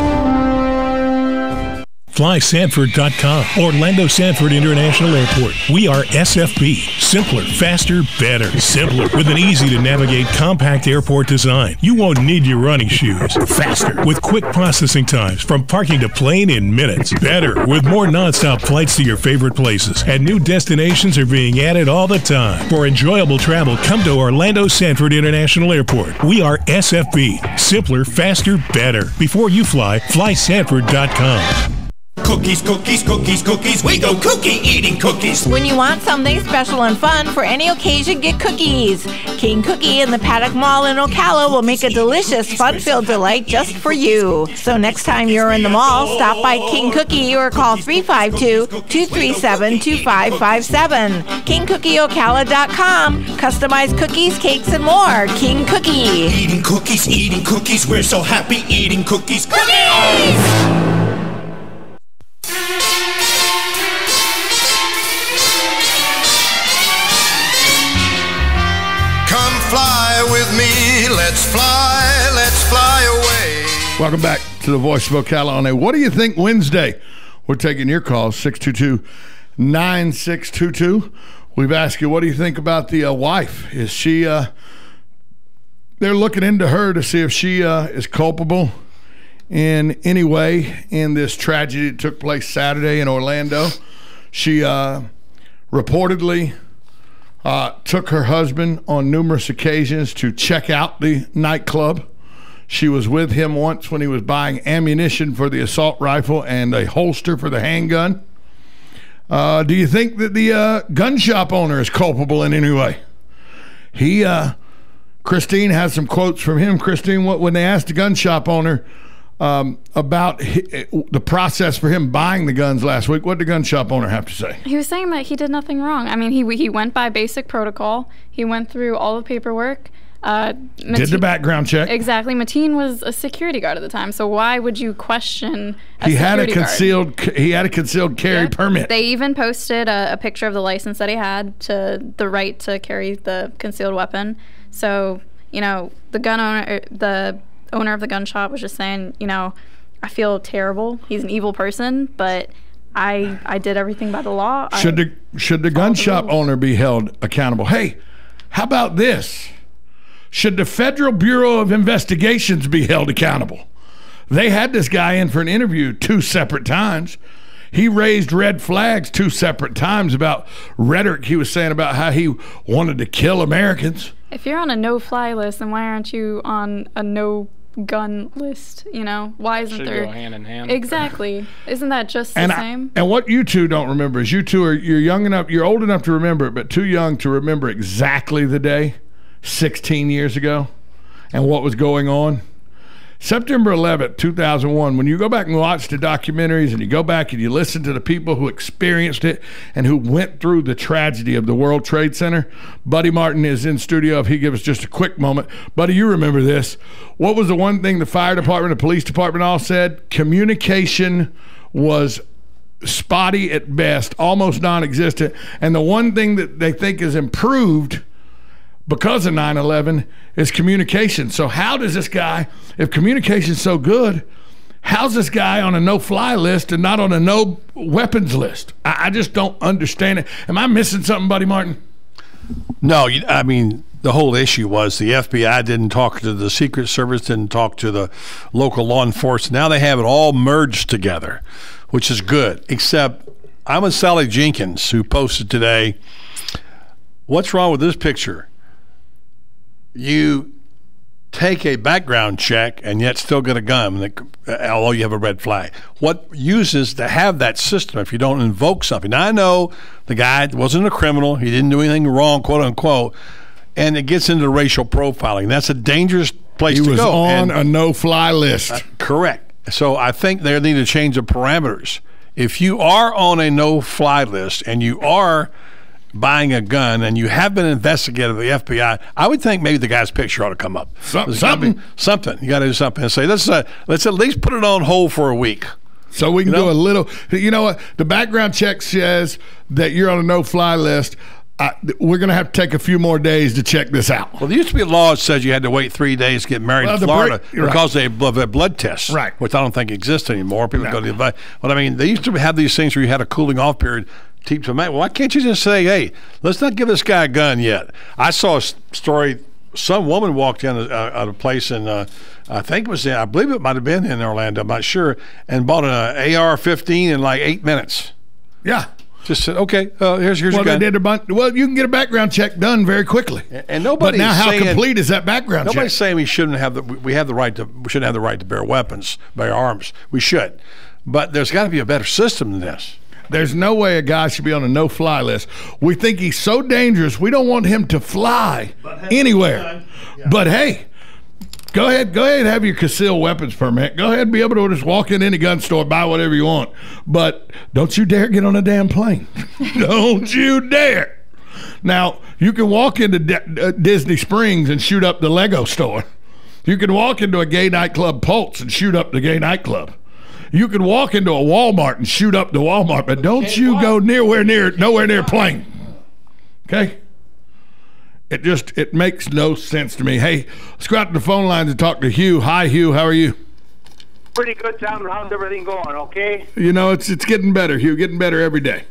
Speaker 32: FlySanford.com, Orlando Sanford International Airport. We are SFB. Simpler, faster, better. Simpler, with an easy to navigate compact airport design. You won't need your running shoes. Faster, with quick processing times from parking to plane in minutes. Better, with more nonstop flights to your favorite places. And new destinations are being added all the time. For enjoyable travel, come to Orlando Sanford International Airport. We are SFB. Simpler, faster, better. Before you fly, flysanford.com.
Speaker 33: Cookies, cookies, cookies, cookies. We go cookie eating cookies.
Speaker 34: When you want something special and fun for any occasion, get cookies. King Cookie in the Paddock Mall in Ocala will make a delicious, fun-filled delight just for you. So next time you're in the mall, stop by King Cookie or call 352-237-2557. KingCookieOcala.com. Customized cookies, cakes, and more. King Cookie.
Speaker 33: Eating cookies, eating cookies. We're so happy eating cookies. Cookies!
Speaker 4: Let's fly. Let's fly away.
Speaker 5: Welcome back to the Voice of Ocala on a What do you think Wednesday? We're taking your calls 622 9622. We've asked you, what do you think about the uh, wife? Is she, uh, they're looking into her to see if she uh, is culpable in any way in this tragedy that took place Saturday in Orlando. She uh, reportedly uh, took her husband on numerous occasions to check out the nightclub. She was with him once when he was buying ammunition for the assault rifle and a holster for the handgun. Uh, do you think that the uh, gun shop owner is culpable in any way? He, uh, Christine has some quotes from him. Christine, what when they asked the gun shop owner um, about hi- the process for him buying the guns last week, what did the gun shop owner have to say?
Speaker 6: He was saying that he did nothing wrong. I mean, he he went by basic protocol. He went through all the paperwork. Uh,
Speaker 5: Did the background check.
Speaker 6: Exactly. Mateen was a security guard at the time, so why would you question?
Speaker 5: He had a
Speaker 6: security guard?
Speaker 5: concealed. He had a concealed carry permit.
Speaker 6: They even posted a, a picture of the license that he had to the right to carry the concealed weapon. So you know, the gun owner, the owner of the gun shop was just saying, you know, I feel terrible. He's an evil person, but I I did everything by the law. I-
Speaker 5: Should the should the gun shop owner be held accountable? Hey, how about this? Should the Federal Bureau of Investigations be held accountable? They had this guy in for an interview two separate times. He raised red flags two separate times about rhetoric he was saying about how he wanted to kill Americans.
Speaker 6: If you're on a no-fly list, then why aren't you on a no-gun list? You know, why isn't
Speaker 35: Should
Speaker 6: there
Speaker 35: go hand in hand.
Speaker 6: Exactly. <laughs> Isn't that just the
Speaker 5: and I-
Speaker 6: same?
Speaker 5: and what you two don't remember is you two are you're young enough, you're old enough to remember it, but too young to remember exactly the day, 16 years ago, and what was going on. September 11th, 2001, when you go back and watch the documentaries and you go back and you listen to the people who experienced it and who went through the tragedy of the World Trade Center, Buddy Martin is in studio. If he gives us just a quick moment. Buddy, you remember this. What was the one thing the fire department, the police department all said? Communication was spotty at best, almost non existent. And the one thing that they think is improved because of 9 11 is communication. So, how does this guy, if communication's so good, how's this guy on a no fly list and not on a no weapons list? I, I just don't understand it. Am I missing something, Buddy Martin?
Speaker 8: No, I mean the whole issue was the FBI didn't talk to the Secret Service, didn't talk to the local law enforcement. Now they have it all merged together, which is good. Except I'm with Sally Jenkins who posted today. What's wrong with this picture? You take a background check and yet still get a gun, like, uh, although you have a red flag. What uses to have that system if you don't invoke something? Now, I know the guy wasn't a criminal, he didn't do anything wrong, quote unquote, and it gets into racial profiling. That's a dangerous place
Speaker 5: He
Speaker 8: to go.
Speaker 5: He was on
Speaker 8: And-
Speaker 5: a no fly list.
Speaker 8: Correct. So I think they need to change the parameters. If you are on a no fly list and you are buying a gun and you have been investigated by the FBI, I would think maybe the guy's picture ought to come up.
Speaker 5: Some-
Speaker 8: There's be
Speaker 5: something.
Speaker 8: something. You got to do something and say let's uh, let's at least put it on hold for a week.
Speaker 5: So we can
Speaker 8: You know?
Speaker 5: do a little. You know what? The background check says that you're on a no-fly list. I, we're going to have to take a few more days to check this out.
Speaker 8: Well, there used to be a law that says you had to wait three days to get married
Speaker 5: Well,
Speaker 8: in Florida
Speaker 5: break- right.
Speaker 8: because they have a blood test,
Speaker 5: Right.
Speaker 8: Which I don't think exists anymore. People
Speaker 5: No.
Speaker 8: go to the. But I mean, they used to have these things where you had a cooling off period. Them. Well, why can't you just say, "Hey, let's not give this guy a gun yet"? I saw a story. Some woman walked in a, a, a place in, uh, I think it was, in, I believe it might have been in Orlando. I'm not sure, and bought an AR-15 in like eight minutes.
Speaker 5: Yeah.
Speaker 8: Just said, "Okay, uh, here's here's
Speaker 5: well,
Speaker 8: your gun."
Speaker 5: they did a bunch. Well, you can get a background check done very quickly.
Speaker 8: And nobody's
Speaker 5: But now, how
Speaker 8: saying,
Speaker 5: complete is that background check?
Speaker 8: Nobody's
Speaker 5: check?
Speaker 8: saying we shouldn't have the we we have the right to we shouldn't have the right to bear weapons, bear arms. We should, but there's got to be a better system than this.
Speaker 5: There's no way a guy should be on a no-fly list. We think he's so dangerous. We don't want him to fly anywhere. But hey, go ahead, go ahead have your concealed weapons permit. Go ahead and be able to just walk in any gun store, buy whatever you want. But don't you dare get on a damn plane. <laughs> don't you dare. Now you can walk into D- uh, Disney Springs and shoot up the Lego store. You can walk into a gay nightclub Pulse and shoot up the gay nightclub. You can walk into a Walmart and shoot up the Walmart, but don't you go nearwhere near nowhere near a plane. Okay? It just it makes no sense to me. Hey, let's go out to the phone lines and talk to Hugh. Hi Hugh, how are you?
Speaker 36: Pretty good, Tom. How's everything going? Okay.
Speaker 5: You know, it's it's getting better, Hugh, getting better every day.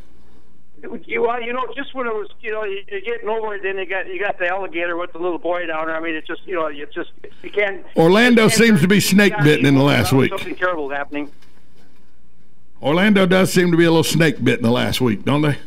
Speaker 36: You, well, you know, just when it was, you know, you- you're getting over it, then you got you got the alligator with the little boy down there. I mean, it's just, you know, it's just you can't.
Speaker 5: Orlando
Speaker 36: you can't-
Speaker 5: seems to be snake bitten in the last week.
Speaker 36: Something terrible happening.
Speaker 5: Orlando does seem to be a little snake bit in the last week, don't they?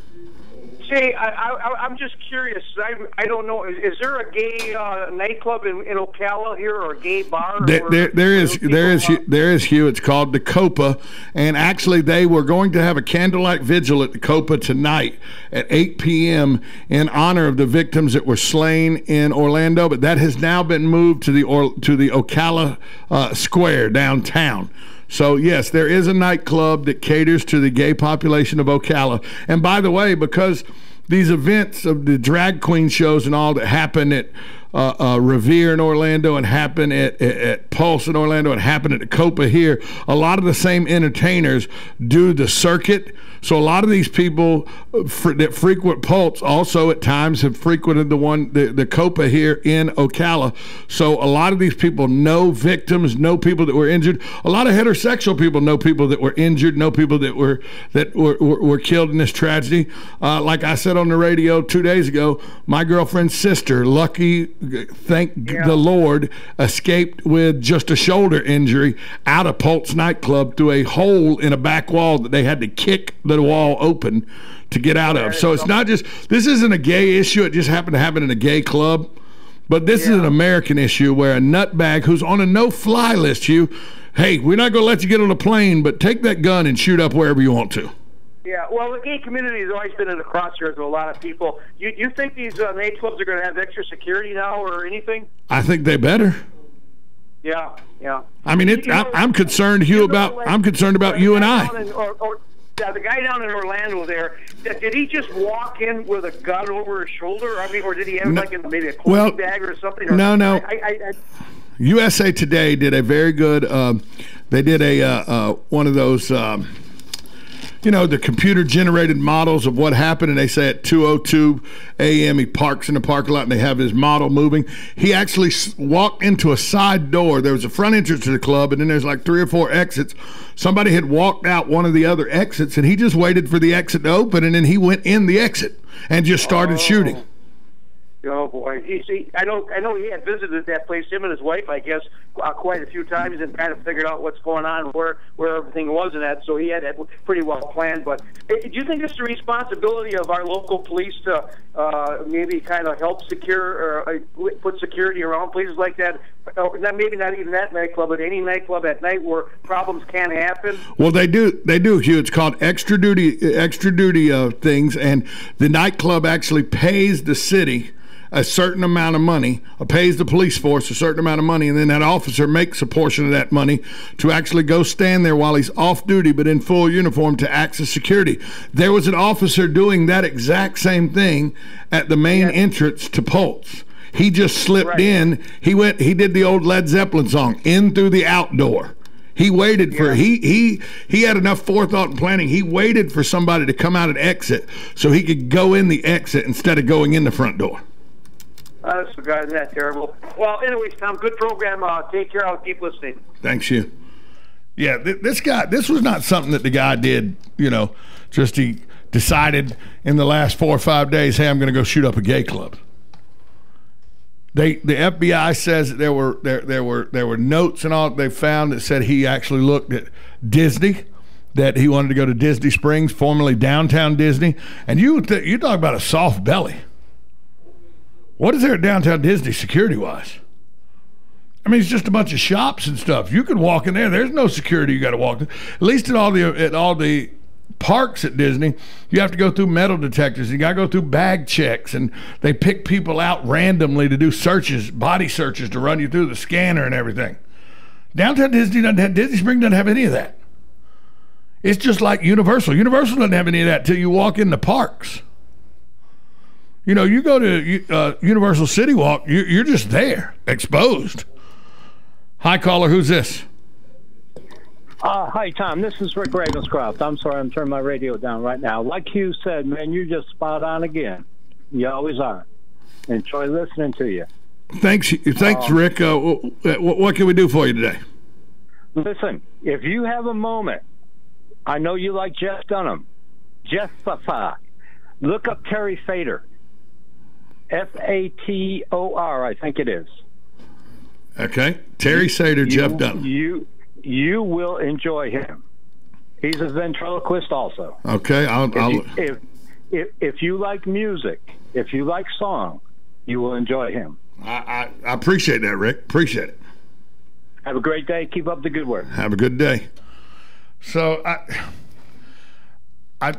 Speaker 36: Say, I, I, I'm just curious. I, I don't know. Is, is there a gay uh, nightclub in, in Ocala here, or a gay bar?
Speaker 5: There, there, there is, there is, there is Hugh. It's called the Copa, and actually, they were going to have a candlelight vigil at the Copa tonight at 8 p.m. in honor of the victims that were slain in Orlando. But that has now been moved to the or, to the Ocala uh, Square downtown. So yes, there is a nightclub that caters to the gay population of Ocala. And by the way, because these events of the drag queen shows and all that happen at uh, uh, Revere in Orlando and happen at, at, at Pulse in Orlando and happened at the Copa here, a lot of the same entertainers do the circuit. So a lot of these people uh, fr- that frequent Pulse also at times have frequented the one the, the Copa here in Ocala. So a lot of these people know victims, know people that were injured. A lot of heterosexual people know people that were injured, know people that were that were, were, were killed in this tragedy. Uh, like I said on the radio two days ago, my girlfriend's sister, Lucky, thank the Lord, escaped with just a shoulder injury out of Pulse nightclub through a hole in a back wall that they had to kick the wall open to get out of. So it's not just this isn't a gay issue. It just happened to happen in a gay club. But this is an American issue where a nutbag who's on a no-fly list, you, hey, we're not going to let you get on a plane, but take that gun and shoot up wherever you want to.
Speaker 36: Yeah, well, the gay community has always been in the crosshairs of a lot of people. You you think these uh, nightclubs are going to have extra security now or anything?
Speaker 5: I think they better.
Speaker 36: Yeah, yeah.
Speaker 5: I mean, it, I, I'm concerned, Hugh, about I'm concerned about you and I.
Speaker 36: In- or, or, yeah, the guy down in Orlando there, did he just walk in with a gun over his shoulder? I mean, or did he have
Speaker 5: No.
Speaker 36: like a, maybe a clothing
Speaker 5: Well,
Speaker 36: bag or something? Or,
Speaker 5: no, no.
Speaker 36: I, I, I,
Speaker 5: USA Today did a very good. Um, they did a uh, uh, one of those. Um, you know the computer generated models of what happened, and they say at 2:02 a.m. he parks in the parking lot, and they have his model moving. He actually walked into a side door. There was a front entrance to the club, and then there's like three or four exits. Somebody had walked out one of the other exits, and he just waited for the exit to open, and then he went in the exit and just started shooting.
Speaker 36: Oh. Oh boy, he, see, I know, I know he had visited that place. Him and his wife, I guess, uh, quite a few times, and kind of figured out what's going on, where where everything was, and that. So he had that pretty well planned. But eh, do you think it's the responsibility of our local police to uh, maybe kind of help secure or uh, put security around places like that? Or maybe not even that nightclub, but any nightclub at night where problems can happen.
Speaker 5: Well, they do. They do, Hugh. It's called extra duty, extra duty uh, things, and the nightclub actually pays the city a certain amount of money, or pays the police force a certain amount of money, and then that officer makes a portion of that money to actually go stand there while he's off duty but in full uniform to access security. There was an officer doing that exact same thing at the main entrance to Pulse. He just slipped in. He went. He did the old Led Zeppelin song, "In Through the Outdoor." He waited for he he he had enough forethought and planning. He waited for somebody to come out and exit so he could go in the exit instead of going in the front door.
Speaker 36: Uh, that's isn't that terrible? Well, anyways, Tom, good program. Uh, take care. I'll keep listening.
Speaker 5: Thanks you. Yeah, th- this guy. This was not something that the guy did. You know, just he decided in the last four or five days, hey, I'm going to go shoot up a gay club. They the FBI says that there were there there were there were notes and all they found that said he actually looked at Disney. That he wanted to go to Disney Springs, formerly downtown Disney, and you th- you talk about a soft belly. What is there at downtown Disney security wise? I mean, it's just a bunch of shops and stuff. You can walk in there. There's no security. You got to walk. At least at all the at all the parks at Disney, you have to go through metal detectors. You got to go through bag checks, and they pick people out randomly to do searches, body searches, to run you through the scanner and everything. Downtown Disney doesn't have Disney Spring doesn't have any of that. It's just like Universal. Universal doesn't have any of that till you walk in the parks. You know, you go to uh, Universal City Walk, you, you're just there, exposed. Hi, caller. Who's this?
Speaker 37: Uh, hi, Tom. This is Rick Ravenscroft. I'm sorry, I'm turning my radio down right now. Like you said, man, you're just spot on again. You always are. Enjoy listening to you.
Speaker 5: Thanks, thanks,
Speaker 37: Um,
Speaker 5: Rick. Uh, what, what can we do for you today?
Speaker 37: Listen, if you have a moment, I know you like Jeff Dunham. Jeff Fafa. Look up Terry Fator. F A T O R, I think it is.
Speaker 5: Okay, Terry Fator, Jeff
Speaker 37: You-
Speaker 5: Dunham.
Speaker 37: You you will enjoy him. He's a ventriloquist also.
Speaker 5: Okay, I'll.
Speaker 37: If
Speaker 5: I'll
Speaker 37: you, if, if if you like music, if you like song, you will enjoy him.
Speaker 5: I, I, I appreciate that, Rick. Appreciate it.
Speaker 37: Have a great day. Keep up the good work.
Speaker 5: Have a good day. So I, I,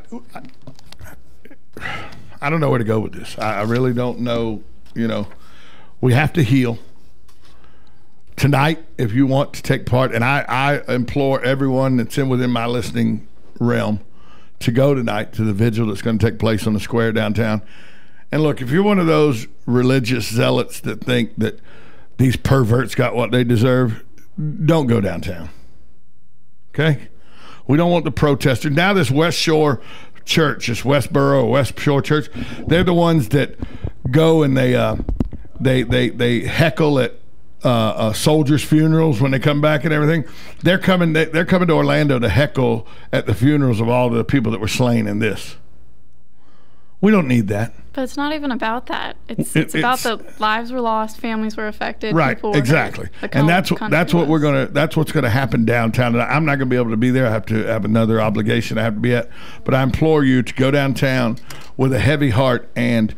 Speaker 5: I, I don't know where to go with this. I, I really don't know. You know, we have to heal tonight if you want to take part. And I, I implore everyone that's in within my listening realm to go tonight to the vigil that's going to take place on the square downtown. And look, if you're one of those religious zealots that think that these perverts got what they deserve, don't go downtown. Okay? We don't want the protesters. Now, this West Shore church, this Westboro or West Shore church, they're the ones that go and they uh, they they they heckle at uh, uh, soldiers' funerals when they come back and everything. They're coming. They, they're coming to Orlando to heckle at the funerals of all the people that were slain in this. We don't need that.
Speaker 6: But it's not even about that. It's,
Speaker 5: It-
Speaker 6: it's about
Speaker 5: it's-
Speaker 6: the lives were lost, families were affected,
Speaker 5: right
Speaker 6: people were
Speaker 5: exactly
Speaker 6: the
Speaker 5: and that's what that's what
Speaker 6: was.
Speaker 5: we're gonna that's what's gonna happen downtown and i'm not gonna be able to be there i have to have another obligation i have to be at but i implore you to go downtown with a heavy heart and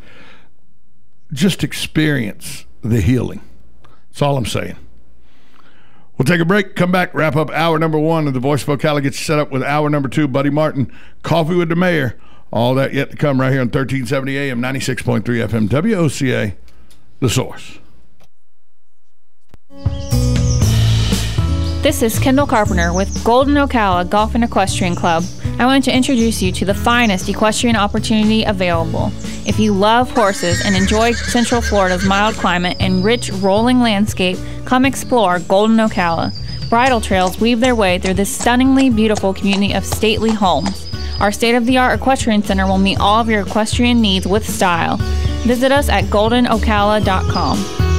Speaker 5: just experience the healing that's all i'm saying We'll take a break, come back, wrap up hour number one of the Voice of Ocala, get set up with hour number two, Buddy Martin, Coffee with the Mayor. All that yet to come right here on 1370 AM, 96.3 FM, WOCA, The Source.
Speaker 38: This is Kendall Carpenter with Golden Ocala Golf and Equestrian Club. I want to introduce you to the finest equestrian opportunity available. If you love horses and enjoy Central Florida's mild climate and rich rolling landscape, come explore Golden Ocala. Bridle trails weave their way through this stunningly beautiful community of stately homes. Our state of the art equestrian center will meet all of your equestrian needs with style. Visit us at goldenocala.com.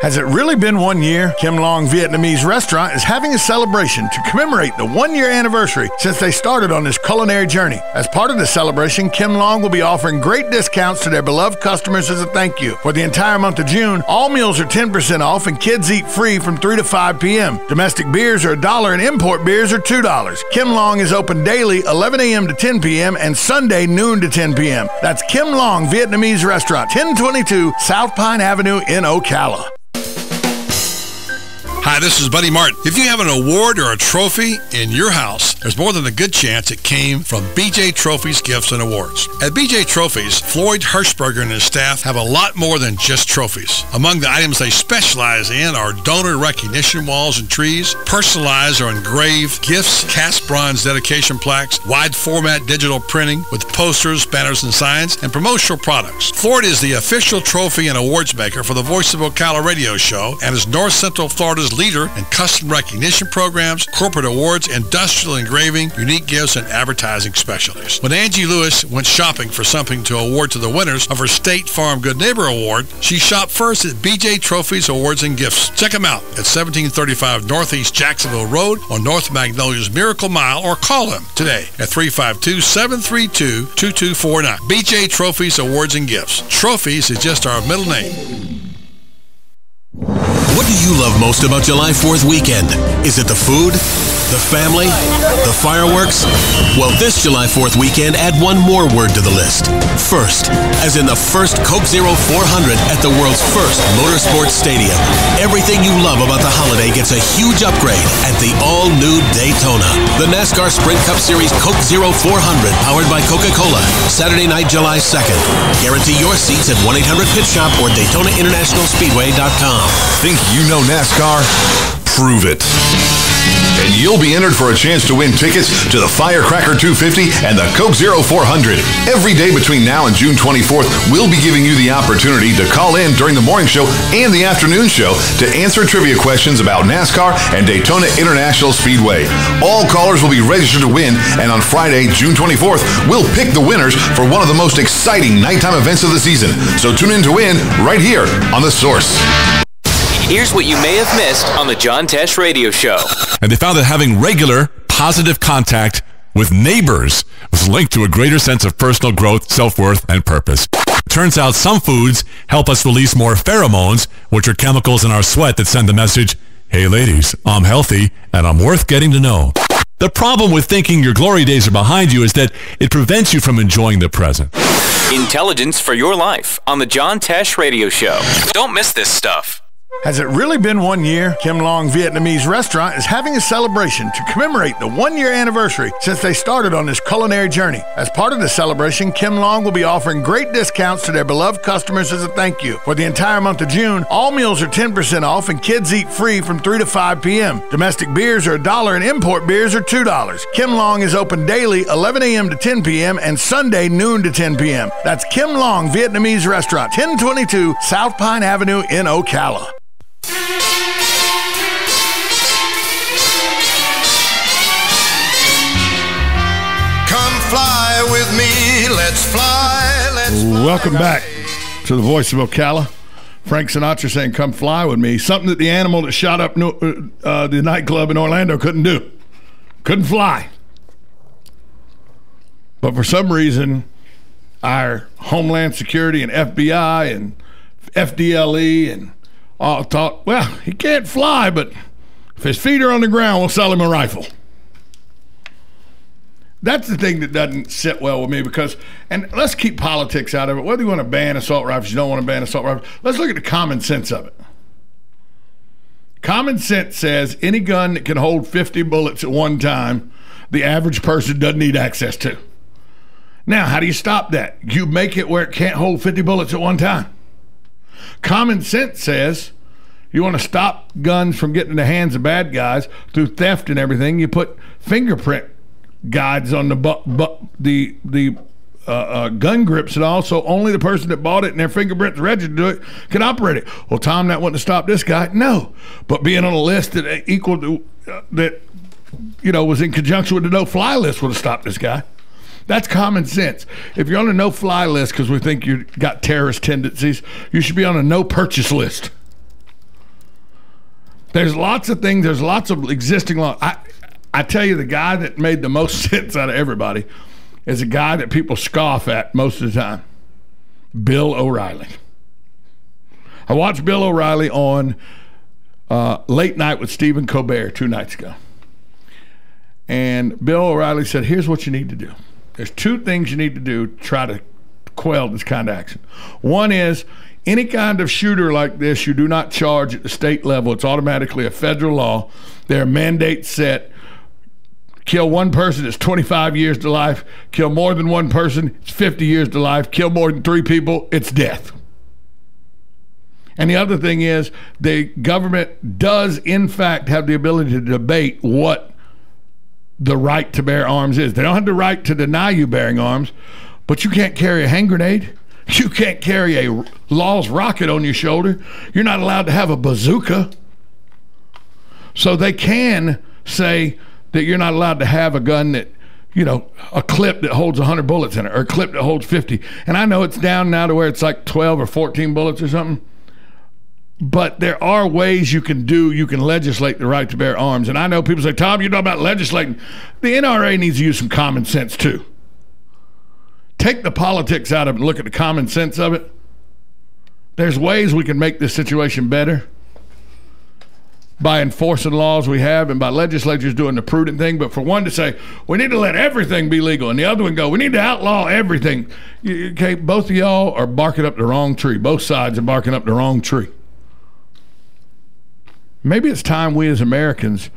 Speaker 5: Has it really been one year? Kim Long Vietnamese restaurant is having a celebration to commemorate the one year anniversary since they started on this culinary journey. As part of the celebration, Kim Long will be offering great discounts to their beloved customers as a thank you. For the entire month of June, all meals are 10% off and kids eat free from 3 to 5 p.m. Domestic beers are a dollar and import beers are $2. Kim Long is open daily 11 a.m. to 10 p.m. and Sunday noon to 10 p.m. That's Kim Long Vietnamese Restaurant, 1022 South Pine Avenue in Ocala.
Speaker 8: Hi, this is Buddy Martin. If you have an award or a trophy in your house, there's more than a good chance it came from BJ Trophies Gifts and Awards. At BJ Trophies, Floyd Hirschberger and his staff have a lot more than just trophies. Among the items they specialize in are donor recognition walls and trees, personalized or engraved gifts, cast bronze dedication plaques, wide format digital printing with posters, banners, and signs, and promotional products. Floyd is the official trophy and awards maker for the Voice of Ocala radio show and is North Central Florida's leader in custom recognition programs, corporate awards, industrial engraving, unique gifts, and advertising specialties. When Angie Lewis went shopping for something to award to the winners of her State Farm Good Neighbor Award, she shopped first at BJ Trophies Awards and Gifts. Check them out at 1735 Northeast Jacksonville Road on North Magnolia's Miracle Mile or call them today at 352-732-2249. BJ Trophies Awards and Gifts. Trophies is just our middle name.
Speaker 39: What do you love most about July 4th weekend? Is it the food? The family? The fireworks? Well, this July 4th weekend, add one more word to the list. First, as in the first Coke Zero 400 at the world's first motorsports stadium. Everything you love about the holiday gets a huge upgrade at the all-new Daytona. The NASCAR Sprint Cup Series Coke Zero 400, powered by Coca-Cola. Saturday night, July 2nd. Guarantee your seats at 1-800-PIT-SHOP or DaytonaInternationalSpeedway.com.
Speaker 40: Think you know NASCAR? Prove it. And you'll be entered for a chance to win tickets to the Firecracker 250 and the Coke Zero 400. Every day between now and June 24th, we'll be giving you the opportunity to call in during the morning show and the afternoon show to answer trivia questions about NASCAR and Daytona International Speedway. All callers will be registered to win, and on Friday, June 24th, we'll pick the winners for one of the most exciting nighttime events of the season. So tune in to win right here on The Source.
Speaker 41: Here's what you may have missed on the John Tesh Radio Show.
Speaker 42: And they found that having regular, positive contact with neighbors was linked to a greater sense of personal growth, self-worth, and purpose. Turns out some foods help us release more pheromones, which are chemicals in our sweat that send the message, hey ladies, I'm healthy and I'm worth getting to know. The problem with thinking your glory days are behind you is that it prevents you from enjoying the present.
Speaker 41: Intelligence for your life on the John Tesh Radio Show. Don't miss this stuff.
Speaker 5: Has it really been one year? Kim Long Vietnamese restaurant is having a celebration to commemorate the one year anniversary since they started on this culinary journey. As part of the celebration, Kim Long will be offering great discounts to their beloved customers as a thank you. For the entire month of June, all meals are 10% off and kids eat free from 3 to 5 p.m. Domestic beers are a dollar and import beers are $2. Kim Long is open daily 11 a.m. to 10 p.m. and Sunday noon to 10 p.m. That's Kim Long Vietnamese Restaurant, 1022 South Pine Avenue in Ocala.
Speaker 17: Let's fly, let's fly.
Speaker 5: Welcome back to the voice of Ocala. Frank Sinatra saying, Come fly with me. Something that the animal that shot up uh, uh, the nightclub in Orlando couldn't do. Couldn't fly. But for some reason, our Homeland Security and FBI and FDLE and all thought, well, he can't fly, but if his feet are on the ground, we'll sell him a rifle. That's the thing that doesn't sit well with me because, and let's keep politics out of it. Whether you want to ban assault rifles, you don't want to ban assault rifles. Let's look at the common sense of it. Common sense says any gun that can hold 50 bullets at one time, the average person doesn't need access to. Now, how do you stop that? You make it where it can't hold 50 bullets at one time. Common sense says You want to stop guns from getting in the hands of bad guys through theft and everything. You put fingerprint guides on the bu- bu- the the uh, uh, gun grips and also only the person that bought it and their fingerprints registered to it can operate it. Well, Tom, that wouldn't stopped this guy. No, but being on a list that equal to uh, that, you know, was in conjunction with the no-fly list would have stopped this guy. That's common sense. If you're on a no-fly list because we think you've got terrorist tendencies, you should be on a no-purchase list. There's lots of things. There's lots of existing law. I, I tell you, the guy that made the most <laughs> sense out of everybody is a guy that people scoff at most of the time Bill O'Reilly. I watched Bill O'Reilly on uh, Late Night with Stephen Colbert two nights ago. And Bill O'Reilly said, Here's what you need to do. There's two things you need to do to try to quell this kind of action. One is any kind of shooter like this, you do not charge at the state level. It's automatically a federal law. There are mandates set Kill one person, it's 25 years to life. Kill more than one person, it's 50 years to life. Kill more than three people, it's death. And the other thing is, the government does, in fact, have the ability to debate what the right to bear arms is. They don't have the right to deny you bearing arms, but you can't carry a hand grenade. <laughs> You can't carry a Laws rocket on your shoulder. You're not allowed to have a bazooka. So they can say, that you're not allowed to have a gun that you know, a clip that holds 100 bullets in it or a clip that holds 50. And I know it's down now to where it's like 12 or 14 bullets or something. But there are ways you can do, you can legislate the right to bear arms. And I know people say, Tom, you're talking about legislating. The NRA needs to use some common sense too. Take the politics out of it and look at the common sense of it. There's ways we can make this situation better by enforcing laws we have and by legislatures doing the prudent thing. But for one to say we need to let everything be legal, and the other one go we need to outlaw everything. Okay, both of y'all are barking up the wrong tree. Both sides are barking up the wrong tree. Maybe it's time we as Americans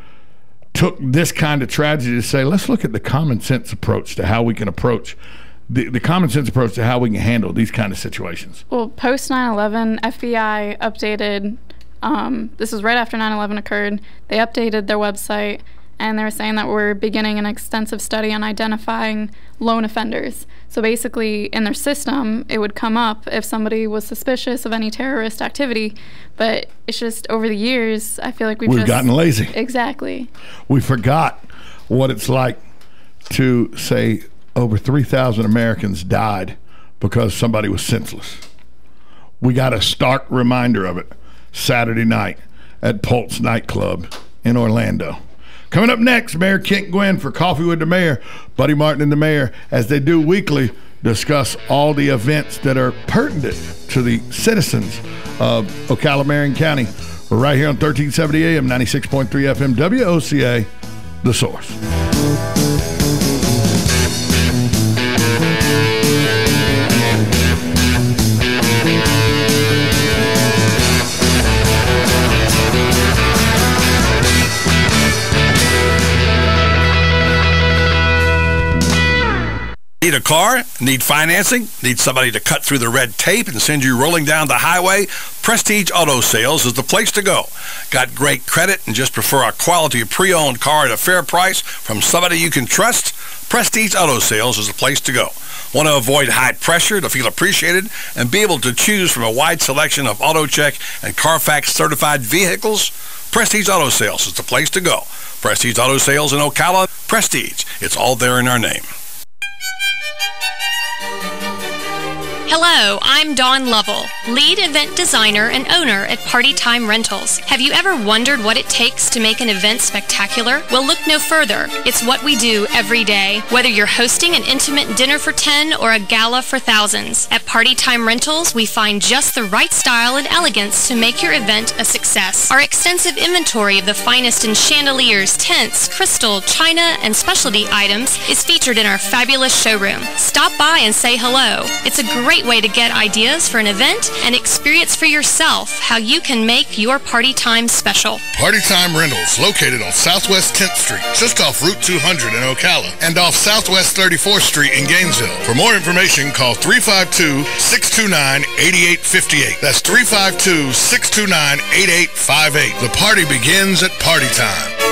Speaker 5: took this kind of tragedy to say let's look at the common sense approach to how we can approach. The, the common sense approach to how we can handle these kind of situations.
Speaker 6: Well, post 9 11, FBI updated um, this was right after 9 11 occurred. They updated their website and they were saying that we're beginning an extensive study on identifying lone offenders. So basically, in their system, it would come up if somebody was suspicious of any terrorist activity. But it's just over the years, I feel like we've,
Speaker 5: we've
Speaker 6: just,
Speaker 5: gotten lazy.
Speaker 6: Exactly.
Speaker 5: We forgot what it's like to say over 3,000 Americans died because somebody was senseless. We got a stark reminder of it Saturday night at Pulse Nightclub in Orlando. Coming up next, Mayor Kent Guinn for Coffee with the Mayor, Buddy Martin and the Mayor, as they do weekly, discuss all the events that are pertinent to the citizens of Ocala, Marion County. We're right here on 1370 AM, 96.3 FM, WOCA, The Source.
Speaker 8: Need a car? Need financing? Need somebody to cut through the red tape and send you rolling down the highway? Prestige Auto Sales is the place to go. Got great credit and just prefer a quality pre-owned car at a fair price from somebody you can trust? Prestige Auto Sales is the place to go. Want to avoid high pressure to feel appreciated and be able to choose from a wide selection of AutoCheck and Carfax certified vehicles? Prestige Auto Sales is the place to go. Prestige Auto Sales in Ocala. Prestige. It's all there in our name.
Speaker 43: Música Hello, I'm Dawn Lovell, lead event designer and owner at Party Time Rentals. Have you ever wondered what it takes to make an event spectacular? Well, look no further. It's what we do every day, whether you're hosting an intimate dinner for 10 or a gala for thousands. At Party Time Rentals, we find just the right style and elegance to make your event a success. Our extensive inventory of the finest in chandeliers, tents, crystal, china, and specialty items is featured in our fabulous showroom. Stop by and say hello. It's a great great way to get ideas for an event and experience for yourself how you can make your party time special.
Speaker 17: Party Time Rentals, located on Southwest 10th Street, just off Route 200 in Ocala, and off Southwest 34th Street in Gainesville. For more information, call 352-629-8858. That's 352-629-8858. The party begins at party time.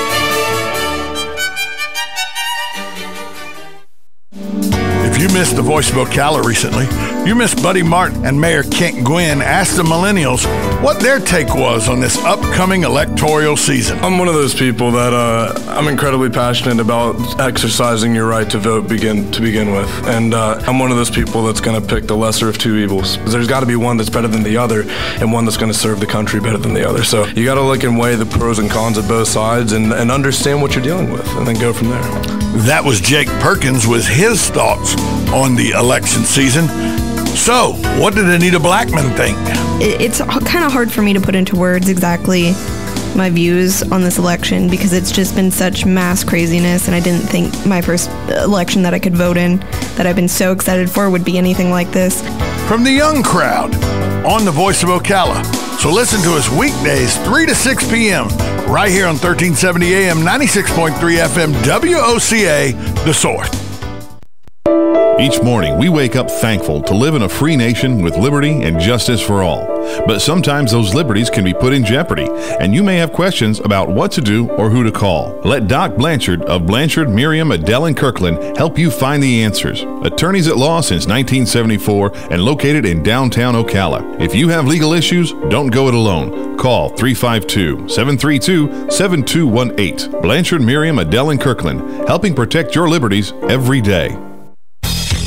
Speaker 5: You missed the Voice of Ocala recently, you missed Buddy Martin and Mayor Kent Guinn ask the millennials what their take was on this upcoming electoral season.
Speaker 44: I'm one of those people that uh, I'm incredibly passionate about exercising your right to vote begin to begin with, and uh, I'm one of those people that's going to pick the lesser of two evils. There's got to be one that's better than the other, and one that's going to serve the country better than the other. So you got to look and weigh the pros and cons of both sides, and, and understand what you're dealing with, and then go from there.
Speaker 5: That was Jake Perkins with his thoughts on the election season. So, what did Anita Blackman think?
Speaker 45: It's kind of hard for me to put into words exactly my views on this election because it's just been such mass craziness, and I didn't think my first election that I could vote in, that I've been so excited for, would be anything like this.
Speaker 5: From the young crowd on the Voice of Ocala. So listen to us weekdays, 3 to 6 p.m., right here on 1370 AM, 96.3 FM, WOCA, The Source.
Speaker 40: Each morning, we wake up thankful to live in a free nation with liberty and justice for all. But sometimes those liberties can be put in jeopardy, and you may have questions about what to do or who to call. Let Doc Blanchard of Blanchard, Merriam, Adel, and Kirkland help you find the answers. Attorneys at law since 1974 and located in downtown Ocala. If you have legal issues, don't go it alone. Call 352 732 7218. Blanchard, Merriam, Adel, and Kirkland, helping protect your liberties every day.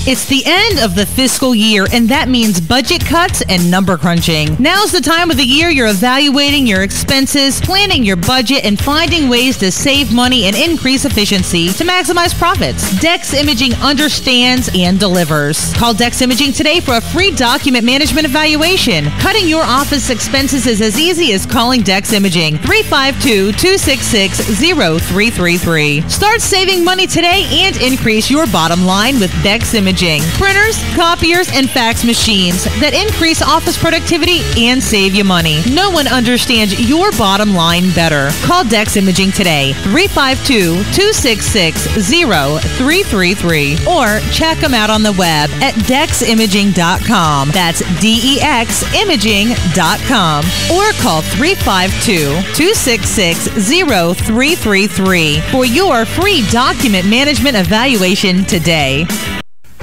Speaker 46: It's the end of the fiscal year, and that means budget cuts and number crunching. Now's the time of the year you're evaluating your expenses, planning your budget, and finding ways to save money and increase efficiency to maximize profits. Dex Imaging understands and delivers. Call Dex Imaging today for a free document management evaluation. Cutting your office expenses is as easy as calling Dex Imaging 352 266 0333. Start saving money today and increase your bottom line with Dex Imaging. Printers, copiers, and fax machines that increase office productivity and save you money. No one understands your bottom line better. Call Dex Imaging today 352 266 0333 or check them out on the web at deximaging.com. That's D E X imaging.com or call 352 266 0333 for your free document management evaluation today.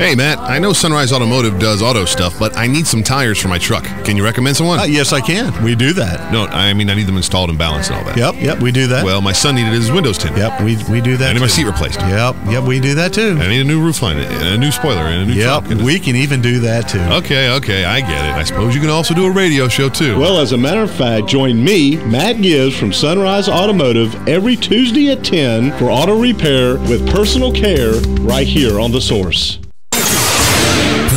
Speaker 40: Hey, Matt, I know Sunrise Automotive does auto stuff, but I need some tires for my truck. Can you recommend someone?
Speaker 47: Uh, yes, I can. We do that.
Speaker 40: No, I mean, I need them installed and balanced and all that.
Speaker 47: Yep, yep, we do that.
Speaker 40: Well, my son needed his windows tinted.
Speaker 47: Yep, we, we do that.
Speaker 40: I need my seat replaced.
Speaker 47: Yep, yep, we do that too.
Speaker 40: I need a new roof line, and a new spoiler, and a new
Speaker 47: Yep,
Speaker 40: truck.
Speaker 47: we can even do that too.
Speaker 40: Okay, okay, I get it. I suppose you can also do a radio show too.
Speaker 47: Well, as a matter of fact, join me, Matt Gibbs from Sunrise Automotive, every Tuesday at 10 for auto repair with personal care right here on The Source.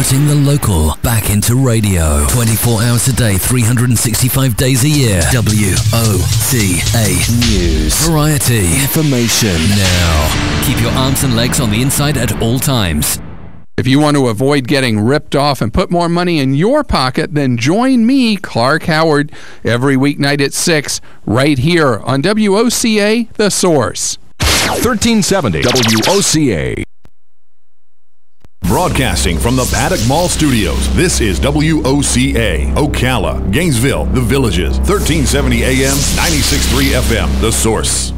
Speaker 48: Putting the local back into radio. 24 hours a day, 365 days a year. WOCA News. Variety. Information. Now. Keep your arms and legs on the inside at all times.
Speaker 49: If you want to avoid getting ripped off and put more money in your pocket, then join me, Clark Howard, every weeknight at 6, right here on WOCA The Source.
Speaker 42: 1370 WOCA.
Speaker 40: Broadcasting from the Paddock Mall Studios, this is WOCA, Ocala, Gainesville, The Villages, 1370 AM, 96.3 FM, The Source.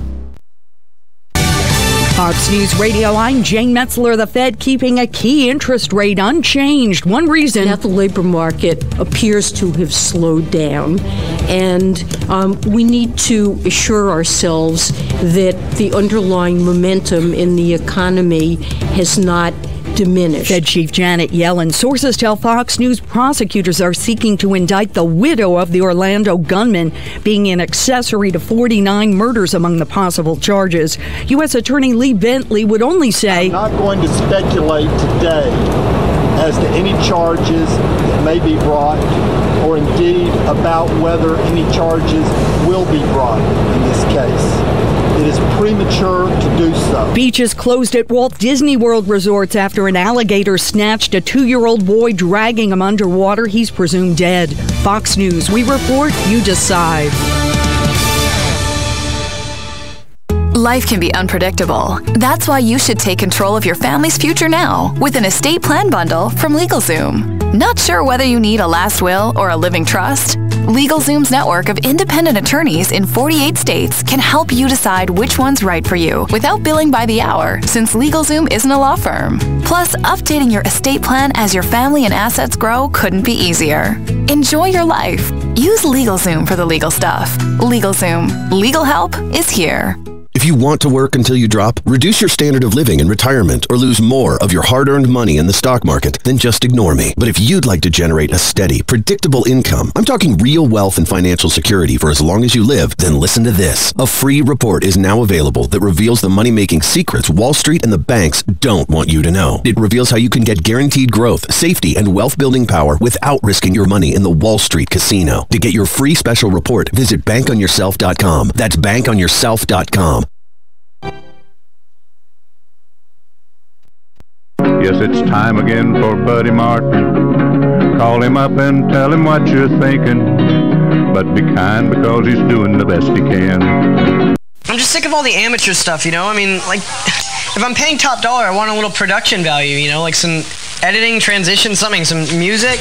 Speaker 50: Fox News Radio, I'm Jane Metzler. The Fed keeping a key interest rate unchanged. One reason
Speaker 51: that the labor market appears to have slowed down, and um, we need to assure ourselves that the underlying momentum in the economy has not diminished.
Speaker 50: Fed Chief Janet Yellen. Sources tell Fox News prosecutors are seeking to indict the widow of the Orlando gunman, being an accessory to 49 murders among the possible charges. U.S. Attorney Lee Bentley would only say,
Speaker 52: I'm not going to speculate today as to any charges that may be brought or indeed about whether any charges will be brought in this case. It is premature to do so.
Speaker 50: Beaches closed at Walt Disney World resorts after an alligator snatched a two year old boy, dragging him underwater. He's presumed dead. Fox News, we report, you decide.
Speaker 27: Life can be unpredictable. That's why you should take control of your family's future now with an estate plan bundle from LegalZoom. Not sure whether you need a last will or a living trust? LegalZoom's network of independent attorneys in 48 states can help you decide which one's right for you without billing by the hour, since LegalZoom isn't a law firm. Plus, updating your estate plan as your family and assets grow couldn't be easier. Enjoy your life. Use LegalZoom for the legal stuff. LegalZoom. Legal help is here.
Speaker 28: If you want to work until you drop, reduce your standard of living in retirement, or lose more of your hard earned money in the stock market, then just ignore me. But if you'd like to generate a steady, predictable income, I'm talking real wealth and financial security for as long as you live, then listen to this. A free report is now available that reveals the money making secrets Wall Street and the banks don't want you to know. It reveals how you can get guaranteed growth, safety, and wealth building power without risking your money in the Wall Street casino. To get your free special report, visit bankonyourself.com. That's bankonyourself.com.
Speaker 53: Yes, it's time again for Buddy Martin. Call him up and tell him what you're thinking. But be kind because he's doing the best he can.
Speaker 54: I'm just sick of all the amateur stuff, you know? I mean, like, if I'm paying top dollar, I want a little production value, you know? Like some editing, transition, something, some music.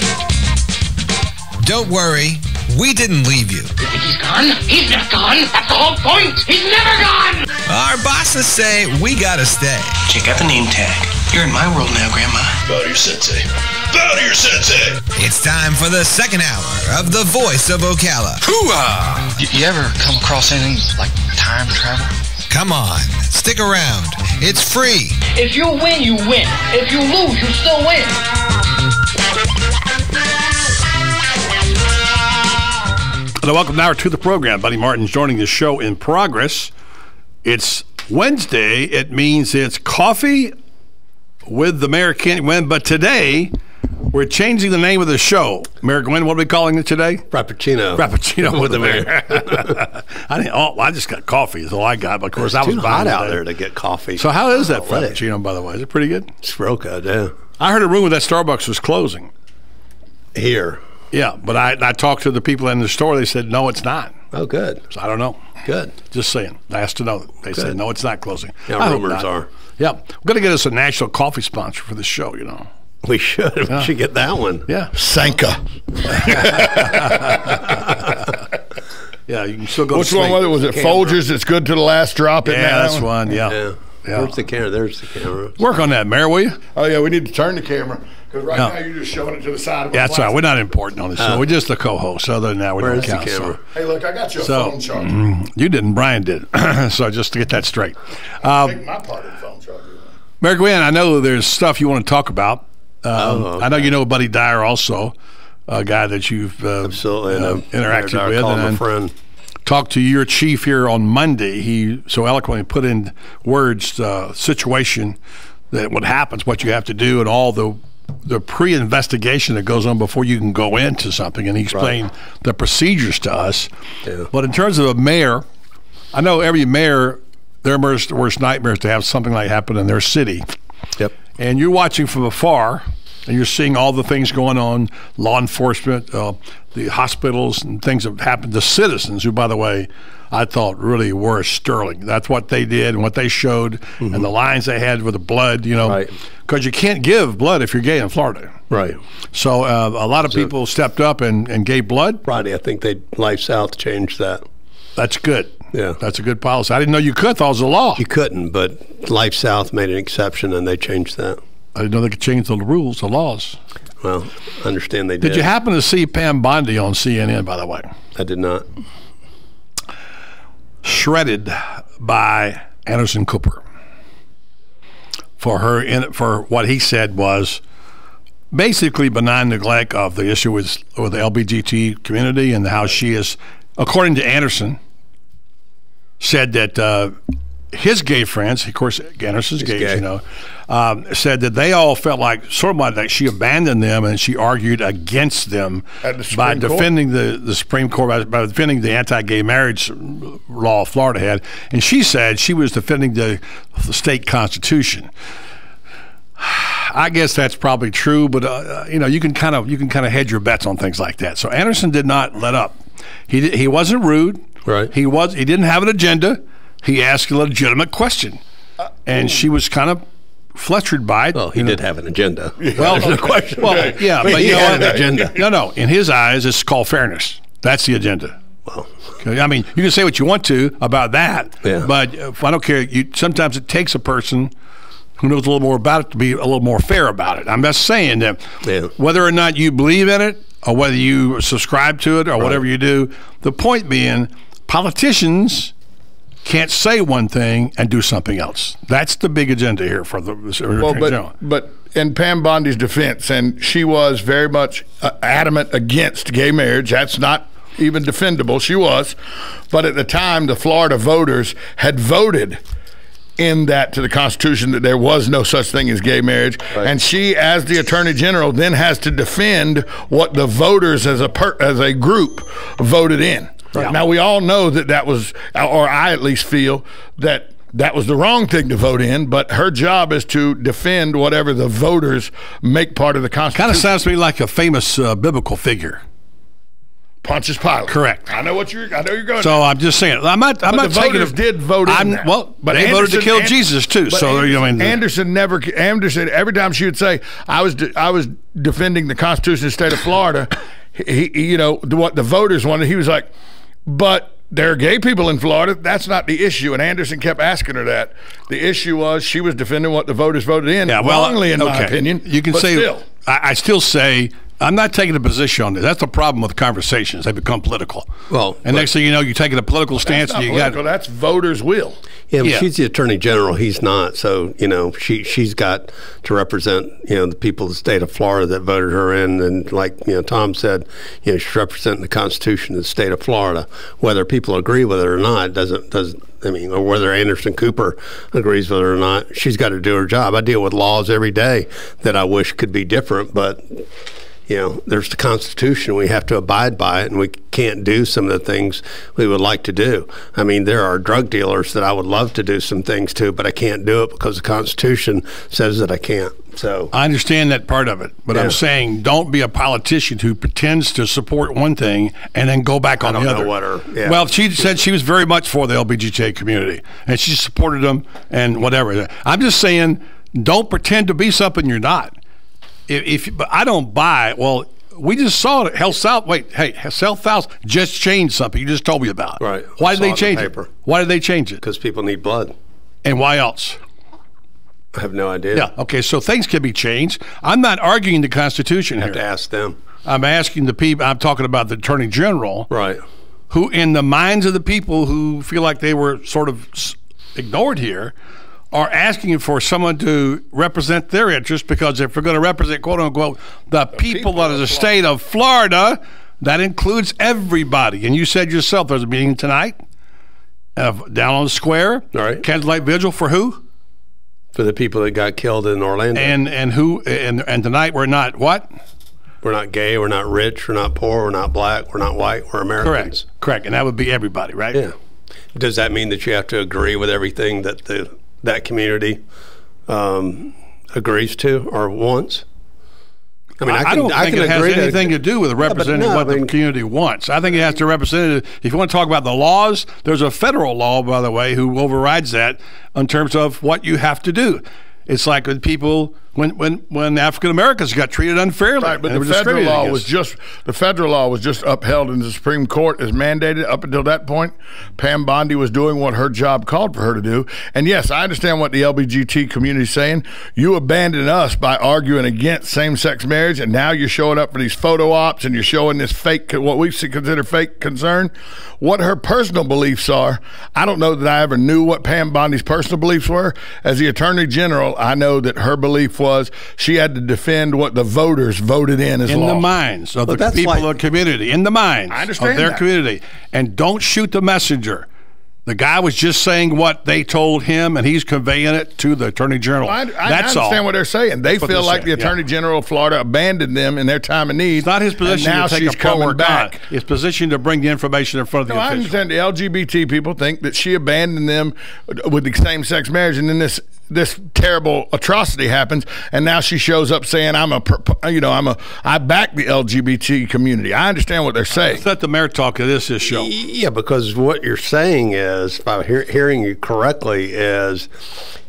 Speaker 55: Don't worry, we didn't leave you.
Speaker 56: He's gone? He's not gone. That's the whole point. He's never gone.
Speaker 55: Our bosses say we gotta stay.
Speaker 56: Check out the name tag. You're in my world now, Grandma.
Speaker 55: Bow to your sensei. Bow to your sensei. It's time for the second hour of the voice of Ocala. Hooah!
Speaker 56: You, you ever come across anything like time travel?
Speaker 55: Come on, stick around. It's free.
Speaker 56: If you win, you win. If you lose, you still win.
Speaker 8: Hello, welcome now to the program. Buddy Martin's joining the show in progress. It's Wednesday. It means it's coffee with the Mayor Kenny but today we're changing the name of the show. Mayor Guinn, what are we calling it today?
Speaker 57: Frappuccino.
Speaker 8: Frappuccino with the mayor. <laughs> <laughs> I didn't. Oh, I just got coffee. Is all I got. But of course,
Speaker 57: it's
Speaker 8: I was
Speaker 57: too hot out there to get coffee.
Speaker 8: So how is that
Speaker 57: Oh,
Speaker 8: frappuccino? By the way, is it pretty good?
Speaker 57: It's real good. Yeah.
Speaker 8: I heard a rumor that Starbucks was closing.
Speaker 57: Here.
Speaker 8: Yeah, but I, I talked to the people in the store. They said no, it's not.
Speaker 57: Oh, good.
Speaker 8: So I don't know.
Speaker 57: Good.
Speaker 8: Just saying. I asked to know. They said no, it's not closing.
Speaker 57: Yeah,
Speaker 8: I
Speaker 57: rumors are.
Speaker 8: Yeah, we're going to get us a national coffee sponsor for the show. You know.
Speaker 57: We should.
Speaker 8: Yeah.
Speaker 57: We should get that one.
Speaker 8: Yeah.
Speaker 57: Sanka. <laughs>
Speaker 8: Yeah, you can still go.
Speaker 5: Which
Speaker 8: to
Speaker 5: one
Speaker 8: sleep.
Speaker 5: was it? Was it Folgers? It's good to the last drop. isn't
Speaker 8: Yeah,
Speaker 5: that
Speaker 8: that's one. Yeah.
Speaker 57: Yeah.
Speaker 8: Yeah.
Speaker 57: Where's the camera? There's the camera.
Speaker 8: Work on that, Mayor, will you?
Speaker 5: Oh yeah, we need to turn the camera because right
Speaker 8: No.
Speaker 5: now you're just showing it to the side. Of
Speaker 8: Yeah, that's right. We're not important on this show.
Speaker 57: Uh,
Speaker 8: We're just the co-host. Other than that, we don't
Speaker 57: Where's the
Speaker 8: count.
Speaker 57: camera?
Speaker 8: So,
Speaker 5: Hey, look, I got you a
Speaker 8: so
Speaker 5: phone charger.
Speaker 8: mm, you didn't. Brian did. <clears throat> so just to get that straight, um,
Speaker 5: Take my part of the phone charger.
Speaker 8: Mayor Guinn, I know there's stuff you want to talk about. Um,
Speaker 57: Oh,
Speaker 8: I know you know Buddy Dyer also, a guy that you've uh,
Speaker 57: Absolutely.
Speaker 8: uh, interacted
Speaker 57: I
Speaker 8: with,
Speaker 57: call
Speaker 8: and
Speaker 57: a friend.
Speaker 8: Talked to your chief here on Monday. He so eloquently put in words the situation that what happens, what you have to do, and all the the pre-investigation that goes on before you can go into something. And he explained the procedures to us.
Speaker 57: Yeah.
Speaker 8: But in terms of a mayor, I know every mayor, their worst, worst nightmare is to have something like happen in their city.
Speaker 57: Yep.
Speaker 8: And you're watching from afar, and you're seeing all the things going on, law enforcement, uh, the hospitals, and things that happened to citizens, who, by the way, I thought really were sterling. That's what they did and what they showed, and the lines they had with the blood, you know,
Speaker 57: Right.
Speaker 8: because you can't give blood if you're gay in Florida.
Speaker 57: Right.
Speaker 8: So uh, a lot of people stepped up and, and gave blood.
Speaker 57: Friday, I think they LifeSouth changed that.
Speaker 8: That's good.
Speaker 57: Yeah.
Speaker 8: That's a good policy. I didn't know you could. It was a law.
Speaker 57: You couldn't, but LifeSouth made an exception and they changed that.
Speaker 8: I didn't know they could change the rules, the laws.
Speaker 57: Well, I understand they did.
Speaker 8: Did you happen to see Pam Bondi on CNN, by the way?
Speaker 57: I did not.
Speaker 8: Shredded by Anderson Cooper for her in for what he said was basically benign neglect of the issue with with the LBGT community and how she is, according to Anderson, said that uh, his gay friends, of course, Anderson's gay,
Speaker 57: gay.
Speaker 8: you know, um, said that they all felt like sort of like that she abandoned them and she argued against them
Speaker 5: the
Speaker 8: by
Speaker 5: Court?
Speaker 8: defending the, the Supreme Court, by, by defending the anti gay marriage law Florida had. And she said she was defending the, the state constitution. I guess that's probably true, but uh, you know you can kind of you can kind of hedge your bets on things like that. So Anderson did not let up. He he wasn't rude.
Speaker 57: Right.
Speaker 8: He was he didn't have an agenda. He asked a legitimate question, uh, and she was kind of flustered by it.
Speaker 57: Well, he did have an agenda.
Speaker 8: Well,
Speaker 57: There's no question.
Speaker 8: Well, yeah, but
Speaker 57: he
Speaker 8: you know
Speaker 57: had
Speaker 8: what?
Speaker 57: an agenda.
Speaker 8: No, no. In his eyes, it's called fairness. That's the agenda.
Speaker 57: Well,
Speaker 8: Okay, I mean, you can say what you want to about that,
Speaker 57: Yeah.
Speaker 8: but if I don't care. You sometimes it takes a person who knows a little more about it to be a little more fair about it. I'm just saying that
Speaker 57: Yeah.
Speaker 8: whether or not you believe in it or whether you subscribe to it or whatever you do, the point being, politicians can't say one thing and do something else. That's the big agenda here for the Attorney
Speaker 5: Well,
Speaker 8: General.
Speaker 5: but but in Pam Bondi's defense, and she was very much uh, adamant against gay marriage. That's not even defendable. She was, but at the time, the Florida voters had voted in that to the Constitution that there was no such thing as gay marriage, and she, as the Attorney General, then has to defend what the voters as a per, as a group voted in. Now we all know that that was, or I at least feel that that was the wrong thing to vote in. But her job is to defend whatever the voters make part of the Constitution.
Speaker 8: Kind of sounds to me like a famous uh, biblical figure.
Speaker 5: Pontius Pilate.
Speaker 8: Correct.
Speaker 5: I know what you're. I know you're going.
Speaker 8: So I'm just saying. I'm not. I'm
Speaker 5: But
Speaker 8: not
Speaker 5: the
Speaker 8: taking
Speaker 5: voters
Speaker 8: it-
Speaker 5: did vote in
Speaker 8: I'm,
Speaker 5: that.
Speaker 8: Well, but they voted to kill
Speaker 5: An-
Speaker 8: Jesus too. So
Speaker 5: Anderson,
Speaker 8: you know, I mean,
Speaker 5: Anderson never. Anderson every time she would say, "I was de- I was defending the Constitution of the state of Florida," he, he you know what the voters wanted. He was like, "But." There are gay people in Florida. That's not the issue. And Anderson kept asking her that. The issue was she was defending what the voters voted in.
Speaker 8: yeah, well,
Speaker 5: wrongly, in my opinion.
Speaker 8: You can say.
Speaker 5: still.
Speaker 8: I, I still say. I'm not taking a position on this. That's the problem with conversations. They become political.
Speaker 57: Well,
Speaker 8: and next thing you know, you're taking a political stance.
Speaker 5: That's
Speaker 8: and you got
Speaker 5: political. That's voters' will.
Speaker 57: Yeah, but
Speaker 8: Yeah.
Speaker 57: she's the attorney general. He's not. So you know, she she's got to represent you know the people of the state of Florida that voted her in, and like you know Tom said, you know she's representing the Constitution of the state of Florida. Whether people agree with it or not doesn't doesn't. I mean, or whether Anderson Cooper agrees with it or not, she's got to do her job. I deal with laws every day that I wish could be different, but you know, there's the Constitution. We have to abide by it, and we can't do some of the things we would like to do. I mean, there are drug dealers that I would love to do some things to, but I can't do it because the Constitution says that I can't. So
Speaker 8: I understand that part of it, but
Speaker 57: Yeah.
Speaker 8: I'm saying don't be a politician who pretends to support one thing and then go back on the other.
Speaker 57: her- yeah.
Speaker 8: Well, she said she was very much for the LBGT community and she supported them and whatever. I'm just saying don't pretend to be something you're not. If, if but I don't buy. Well, we just saw it. Hell South. Wait, hey, South just changed something. You just told me about.
Speaker 57: Right.
Speaker 8: Why did they
Speaker 57: it
Speaker 8: change
Speaker 57: the
Speaker 8: it? Why did they change it?
Speaker 57: because people need blood.
Speaker 8: And why else?
Speaker 57: I have no idea.
Speaker 8: Yeah. Okay. So things can be changed. I'm not arguing the Constitution
Speaker 57: have
Speaker 8: here.
Speaker 57: to ask them.
Speaker 8: I'm asking the people. I'm talking about the Attorney General,
Speaker 57: Right.
Speaker 8: who, in the minds of the people who feel like they were sort of ignored here, are asking for someone to represent their interests because if we're going to represent, quote unquote, the, people, of the state of Florida, that includes everybody. And you said yourself there's a meeting tonight uh, down on the square.
Speaker 57: All right.
Speaker 8: Candlelight vigil for who?
Speaker 57: For the people that got killed in Orlando.
Speaker 8: And and who? And and tonight we're not what?
Speaker 57: we're not gay, we're not rich, we're not poor, we're not black, we're not white, we're Americans.
Speaker 8: Correct. Correct. And that would be everybody, right?
Speaker 57: Yeah. Does that mean that you have to agree with everything that the that community um, agrees to or wants? I mean, I, can,
Speaker 8: don't
Speaker 57: I
Speaker 8: think
Speaker 57: can
Speaker 8: it has
Speaker 57: agree to-
Speaker 8: anything to do with representing
Speaker 57: no,
Speaker 8: what
Speaker 57: I mean-
Speaker 8: the community wants. I think it has to represent. If you want to talk about the laws, there's a federal law, by the way, who overrides that in terms of what you have to do. It's like when people when when when African Americans got treated unfairly.
Speaker 5: Right, but the federal law
Speaker 8: against.
Speaker 5: was just the federal law was just upheld in the Supreme Court as mandated. Up until that point, Pam Bondi was doing what her job called for her to do. And yes, I understand what the LBGT community is saying. You abandoned us by arguing against same-sex marriage, and now you're showing up for these photo ops and you're showing this fake, what we consider fake concern. What her personal beliefs are, I don't know that I ever knew what Pam Bondi's personal beliefs were. As the Attorney General, I know that her belief was she had to defend what the voters voted in as
Speaker 8: in
Speaker 5: law.
Speaker 8: the minds of
Speaker 57: But
Speaker 8: the people
Speaker 57: like-
Speaker 8: of the community, in the minds
Speaker 5: I understand
Speaker 8: of their
Speaker 5: that.
Speaker 8: community, and don't shoot the messenger. The guy was just saying what they told him, and he's conveying it to the attorney general.
Speaker 5: I, I,
Speaker 8: That's
Speaker 5: I understand
Speaker 8: all.
Speaker 5: what they're saying. They
Speaker 8: That's
Speaker 5: feel
Speaker 8: they're
Speaker 5: like the
Speaker 8: saying, yeah.
Speaker 5: attorney general of Florida abandoned them in their time of need. It's
Speaker 8: not his position
Speaker 5: and now
Speaker 8: to take
Speaker 5: she's
Speaker 8: a
Speaker 5: coming
Speaker 8: or
Speaker 5: back.
Speaker 8: con. His position to bring the information in front of
Speaker 5: No,
Speaker 8: the
Speaker 5: I understand the LGBT people think that she abandoned them with the same-sex marriage, and then this this terrible atrocity happens, and now she shows up saying, "I'm a, you know, I'm a, I back the LGBT community." I understand what they're saying.
Speaker 8: Let the mayor talk to this issue.
Speaker 57: Yeah, because what you're saying is, if I'm hear, hearing you correctly, is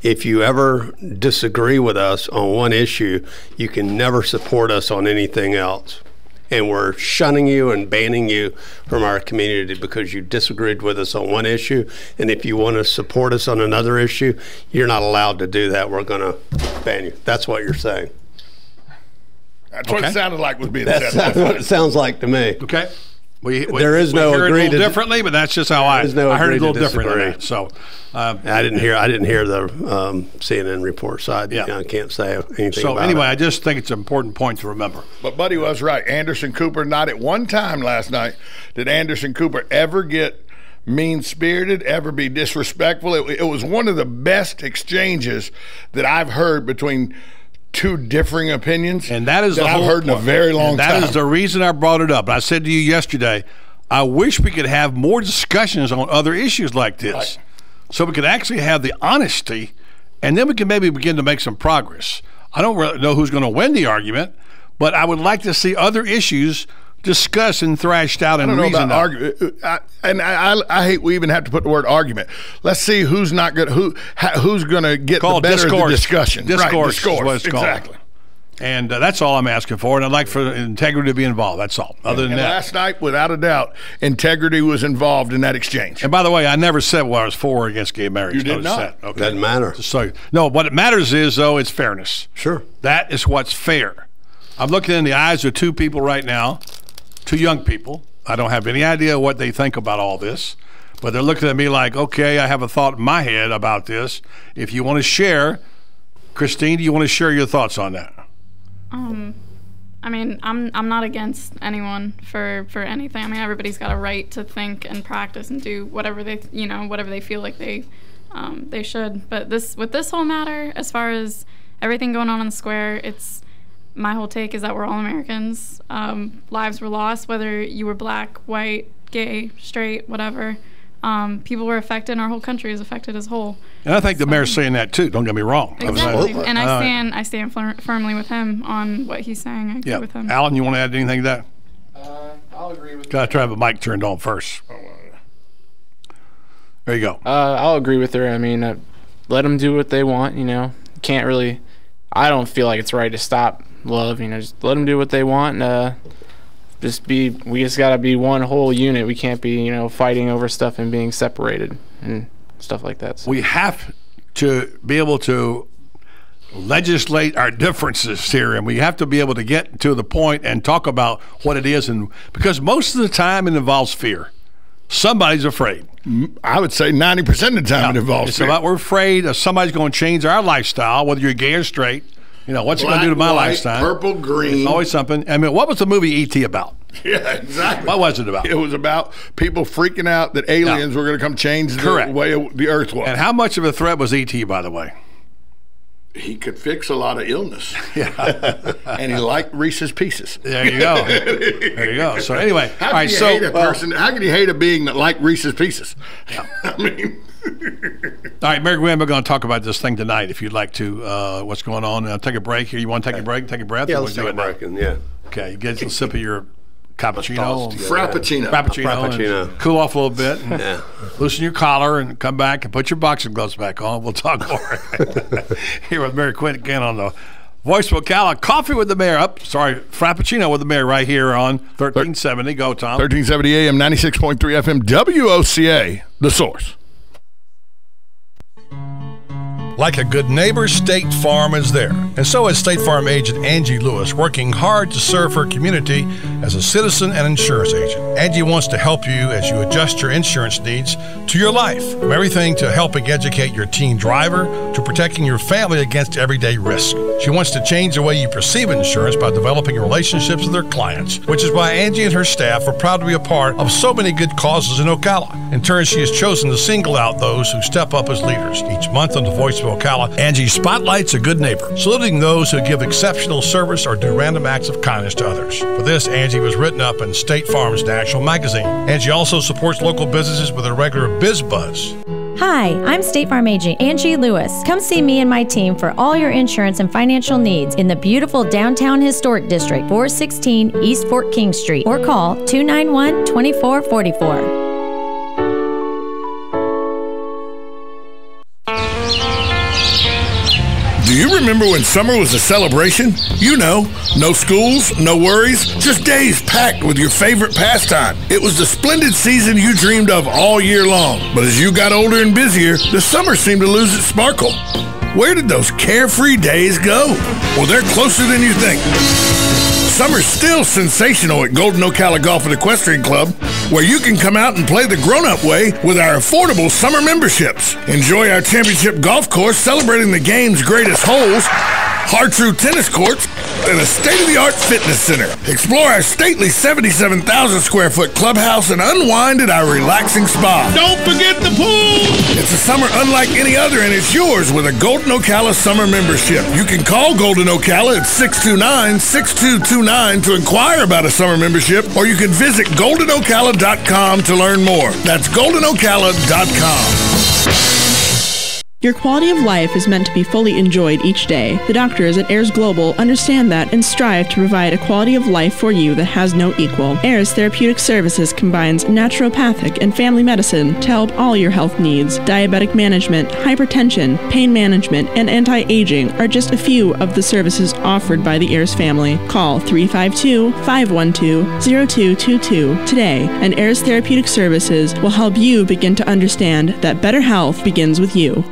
Speaker 57: if you ever disagree with us on one issue, you can never support us on anything else. And we're shunning you and banning you from our community because you disagreed with us on one issue. And if you want to support us on another issue, you're not allowed to do that. We're going to ban you. That's what you're saying.
Speaker 5: That's what it sounded like was being
Speaker 57: That's,
Speaker 5: said. <laughs>
Speaker 57: that's what it sounds like to me.
Speaker 8: Okay. We, we,
Speaker 57: There is
Speaker 8: we
Speaker 57: no
Speaker 8: hear it a little
Speaker 57: to-
Speaker 8: differently, but that's just how I,
Speaker 57: no
Speaker 8: I heard it a little
Speaker 57: to
Speaker 8: different than
Speaker 57: disagree.
Speaker 8: that. So, uh,
Speaker 57: I didn't hear. I didn't hear the um, CNN report, so I, you know, I can't say anything.
Speaker 8: so
Speaker 57: about
Speaker 8: anyway,
Speaker 57: it.
Speaker 8: I just think it's an important point to remember.
Speaker 5: But Buddy was right. Anderson Cooper, not at one time last night did Anderson Cooper ever get mean spirited, ever be disrespectful. It, it was one of the best exchanges that I've heard between two differing opinions.
Speaker 8: And that is the
Speaker 5: I've heard in a very long
Speaker 8: That
Speaker 5: time.
Speaker 8: is the reason I brought it up. I said to you yesterday, I wish we could have more discussions on other issues like this, so we could actually have the honesty, and then we can maybe begin to make some progress. I don't really know who's going to win the argument, but I would like to see other issues discussed and thrashed out
Speaker 5: I
Speaker 8: and
Speaker 5: don't know
Speaker 8: reasoned
Speaker 5: about
Speaker 8: out.
Speaker 5: argument, I, and I, I, I hate we even have to put the word argument. Let's see who's not good. Who ha, who's going to get
Speaker 8: Called
Speaker 5: the better
Speaker 8: discourse.
Speaker 5: of the discussion?
Speaker 8: Discourse,
Speaker 5: right,
Speaker 8: is
Speaker 5: discourse.
Speaker 8: what it's called.
Speaker 5: exactly.
Speaker 8: And uh, that's all I'm asking for. And I'd like for integrity to be involved. That's all. Other than
Speaker 5: And
Speaker 8: that,
Speaker 5: last night, without a doubt, integrity was involved in that exchange.
Speaker 8: And by the way, I never said what I was for or against gay marriage.
Speaker 5: You did
Speaker 8: Notice
Speaker 5: not.
Speaker 8: That. Okay.
Speaker 57: Doesn't matter.
Speaker 8: So no, what it matters is though it's fairness.
Speaker 57: Sure.
Speaker 8: That is what's fair. I'm looking in the eyes of two people right now, two young people. I don't have any idea what they think about all this, but they're looking at me like, okay, I have a thought in my head about this. If you want to share, Christine, do you want to share your thoughts on that?
Speaker 58: Um, I mean, I'm I'm not against anyone for for anything. I mean, everybody's got a right to think and practice and do whatever they you know whatever they feel like they um, they should. But this with this whole matter, as far as everything going on in the square, it's my whole take is that we're all Americans. Um, lives were lost, whether you were black, white, gay, straight, whatever. Um, people were affected, and our whole country is affected as a whole.
Speaker 8: And I think the mayor's saying that too. Don't get me wrong.
Speaker 58: Exactly, and I
Speaker 8: Uh,
Speaker 58: stand I stand fir- firmly with him on what he's saying. I agree
Speaker 8: Yeah,
Speaker 58: with him.
Speaker 8: Alan, you want to add anything to that?
Speaker 35: I'll agree with.
Speaker 8: Got to have a mic turned on first. There you go.
Speaker 35: Uh, I'll agree with her. I mean, uh, let them do what they want. You know, can't really. I don't feel like it's right to stop love. You know, just let them do what they want. And, uh, just be. We just gotta be one whole unit. We can't be, you know, fighting over stuff and being separated and stuff like that. So.
Speaker 8: We have to be able to legislate our differences here, and we have to be able to get to the point and talk about what it is, and because most of the time it involves fear. Somebody's afraid.
Speaker 5: I would say ninety percent of the time it involves
Speaker 8: It's
Speaker 5: fear.
Speaker 8: about we're afraid of somebody's going to change our lifestyle, whether you're gay or straight. You know what's it going to do to my
Speaker 5: white,
Speaker 8: lifestyle?
Speaker 5: purple, green.
Speaker 8: It's always something. I mean, what was the movie E.T. about? <laughs>
Speaker 5: Yeah, exactly.
Speaker 8: What was it about?
Speaker 5: It was about people freaking out that aliens were going to come change the
Speaker 8: Correct.
Speaker 5: way the Earth was.
Speaker 8: And how much of a threat was E.T. by the way?
Speaker 5: He could fix a lot of illness. <laughs> Yeah, <laughs> and he liked Reese's Pieces.
Speaker 8: There you go. There you go. So <laughs> anyway,
Speaker 5: how
Speaker 8: all
Speaker 5: can
Speaker 8: right.
Speaker 5: you
Speaker 8: So
Speaker 5: hate a person? how can you hate a being that liked Reese's Pieces? Yeah. I mean,
Speaker 8: All right, Mary Graham, we're going to talk about this thing tonight. If you'd like to, uh, what's going on? Uh, take a break here. You want to take a break? Take a breath.
Speaker 57: Yeah, let's
Speaker 8: we'll
Speaker 57: take
Speaker 8: do
Speaker 57: a
Speaker 8: it now?
Speaker 57: break. And, yeah.
Speaker 8: Okay, you get a sip of your cappuccino,
Speaker 57: Thoughts.
Speaker 5: Frappuccino.
Speaker 8: frappuccino, and
Speaker 57: Frappuccino.
Speaker 8: cool off a little bit, and
Speaker 57: Yeah.
Speaker 8: loosen your collar, and come back and put your boxing gloves back on. We'll talk more <laughs> here with Mary Guinn again on the Voice of Ocala. Coffee with the mayor. Up, sorry, Frappuccino with the mayor right here on thirteen seventy. Go, Tom.
Speaker 5: thirteen seventy AM, ninety six point three FM, WOCA, the source.
Speaker 8: Like a good neighbor, State Farm is there. And so is State Farm agent Angie Lewis, working hard to serve her community as a citizen and insurance agent. Angie wants to help you as you adjust your insurance needs to your life. From everything to helping educate your teen driver to protecting your family against everyday risk. She wants to change the way you perceive insurance by developing relationships with her clients, which is why Angie and her staff are proud to be a part of so many good causes in Ocala. In turn, she has chosen to single out those who step up as leaders. Each month on the Voice Ocala, Angie spotlights a good neighbor, saluting those who give exceptional service or do random acts of kindness to others. For this, Angie was written up in State Farm's National Magazine. Angie also supports local businesses with a regular Biz Buzz.
Speaker 9: Hi, I'm State Farm agent Angie Lewis. Come see me and my team for all your insurance and financial needs in the beautiful downtown historic district, 416 East Fort King Street, or call 291 2444.
Speaker 5: Do you remember when summer was a celebration? You know, no schools, no worries, just days packed with your favorite pastime. It was the splendid season you dreamed of all year long. But as you got older and busier, the summer seemed to lose its sparkle. Where did those carefree days go? Well, they're closer than you think. Summer's still sensational at Golden Ocala Golf and Equestrian Club, where you can come out and play the grown-up way with our affordable summer memberships. Enjoy our championship golf course celebrating the game's greatest holes, Har-Tru tennis courts, and a state-of-the-art fitness center. Explore our stately 77,000 square foot clubhouse and unwind at our relaxing spa. Don't forget the pool! It's a summer unlike any other, and it's yours with a Golden Ocala summer membership. You can call Golden Ocala at 629-6229 to inquire about a summer membership, or you can visit goldenocala.com to learn more. That's goldenocala.com.
Speaker 11: Your quality of life is meant to be fully enjoyed each day. The doctors at Airs Global understand that and strive to provide a quality of life for you that has no equal. Airs Therapeutic Services combines naturopathic and family medicine to help all your health needs. Diabetic management, hypertension, pain management, and anti-aging are just a few of the services offered by the Airs family. Call 352-512-0222 today, and Airs Therapeutic Services will help you begin to understand that better health begins with you.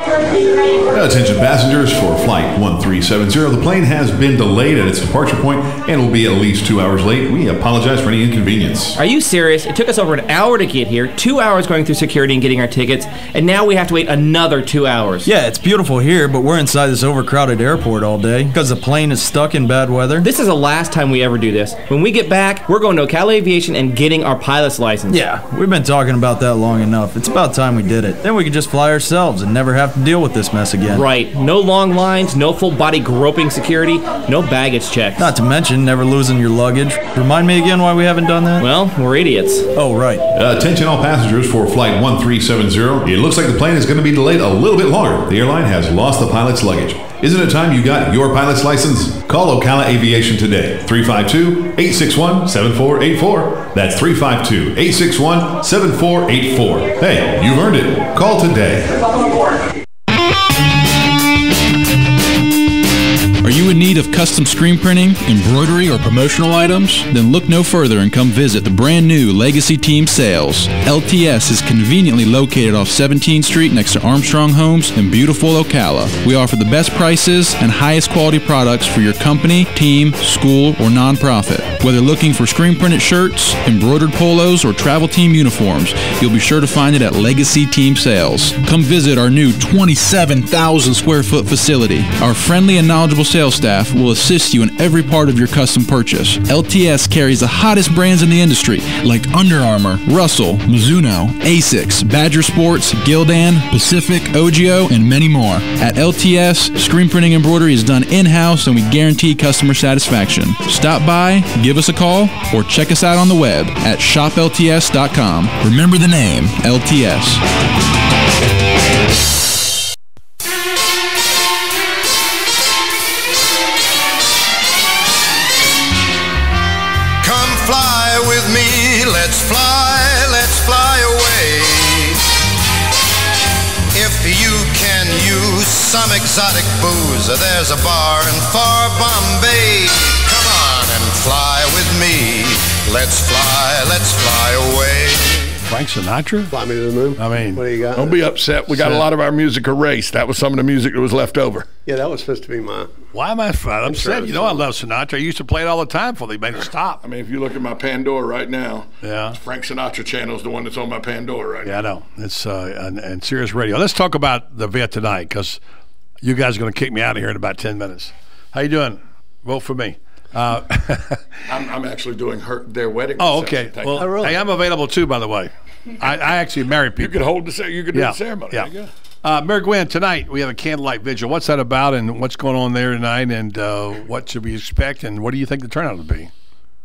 Speaker 40: Attention passengers for Flight 1370. The plane has been delayed at its departure point and will be at least two hours late. We apologize for any inconvenience.
Speaker 59: Are you serious? It took us over an hour to get here, two hours going through security and getting our tickets, and now we have to wait another two hours.
Speaker 60: Yeah, it's beautiful here, but we're inside this overcrowded airport all day because the plane is stuck in bad weather.
Speaker 59: This is the last time we ever do this. When we get back, we're going to Ocala Aviation and getting our pilot's license.
Speaker 60: Yeah, we've been talking about that long enough. It's about time we did it. Then we can just fly ourselves and never have to deal with this mess again.
Speaker 59: Right. No long lines, no full body groping security, no baggage checks.
Speaker 60: Not to mention never losing your luggage. Remind me again why we haven't done that?
Speaker 59: Well, we're idiots.
Speaker 60: Oh, right.
Speaker 40: Uh, attention all passengers for Flight 1370. It looks like the plane is going to be delayed a little bit longer. The airline has lost the pilot's luggage. Isn't it time you got your pilot's license? Call Ocala Aviation today. 352-861-7484. That's 352-861-7484. Hey, you've earned it. Call today.
Speaker 32: Are you in need of custom screen printing, embroidery, or promotional items? Then look no further and come visit the brand new Legacy Team Sales. LTS is conveniently located off 17th Street next to Armstrong Homes in beautiful Ocala. We offer the best prices and highest quality products for your company, team, school, or nonprofit. Whether looking for screen printed shirts, embroidered polos, or travel team uniforms, you'll be sure to find it at Legacy Team Sales. Come visit our new 27,000 square foot facility. Our friendly and knowledgeable sales staff will assist you in every part of your custom purchase. LTS carries the hottest brands in the industry like Under Armour, Russell, Mizuno, Asics, Badger Sports, Gildan, Pacific, OGIO, and many more. At LTS, screen printing embroidery is done in-house and we guarantee customer satisfaction. Stop by, give us a call, or check us out on the web at shoplts.com. Remember the name, LTS.
Speaker 4: Come fly with me, let's fly, let's fly away. If you can use some exotic booze, there's a bar in far Bombay. Come on and fly let's fly, let's fly away.
Speaker 8: Frank Sinatra?
Speaker 57: Fly me to the moon.
Speaker 8: I mean,
Speaker 57: what do you got?
Speaker 5: Don't be upset. We got a lot of our music erased. That was some of the music that was left over.
Speaker 57: Yeah, that was supposed to be my.
Speaker 8: Why am I f- upset?
Speaker 57: sure
Speaker 8: you know I love Sinatra. I used to play it all the time before they made it stop.
Speaker 5: I mean, if you look at my Pandora right now,
Speaker 8: Yeah.
Speaker 5: Frank Sinatra channel is the one that's on my Pandora right now.
Speaker 8: Yeah, I know. It's uh, and, and Sirius Radio. Let's talk about the vet tonight because you guys are going to kick me out of here in about ten minutes. How you doing? Vote for me. Uh. <laughs>
Speaker 5: I'm, I'm actually doing her their wedding.
Speaker 8: oh, okay.
Speaker 5: Thank
Speaker 8: Well,
Speaker 5: you.
Speaker 8: hey, I'm available too. By the way, I, I actually marry people.
Speaker 5: you could hold the you could do
Speaker 8: yeah,
Speaker 5: the ceremony.
Speaker 8: Yeah.
Speaker 5: There you.
Speaker 8: Uh, Mary Guinn, tonight we have a candlelight vigil. What's that about, and what's going on there tonight, and uh, what should we expect, and what do you think the turnout will be?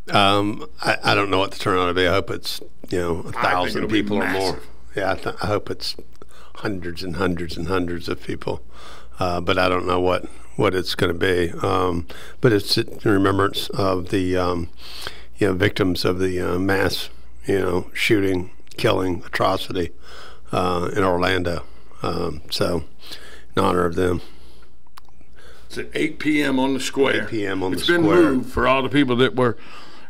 Speaker 57: Um, I, I don't know what the turnout will be. I hope it's you know a thousand people or more. Yeah, I, th- I hope it's hundreds and hundreds and hundreds of people. Uh, but I don't know what what it's going to be. Um, but it's in remembrance of the um, you know victims of the uh, mass you know shooting, killing, atrocity uh, in Orlando. Um, so, in honor of them.
Speaker 5: It's at 8 p.m. on the square. 8
Speaker 57: p.m. on
Speaker 5: It's
Speaker 57: the
Speaker 5: been moved for all the people that were,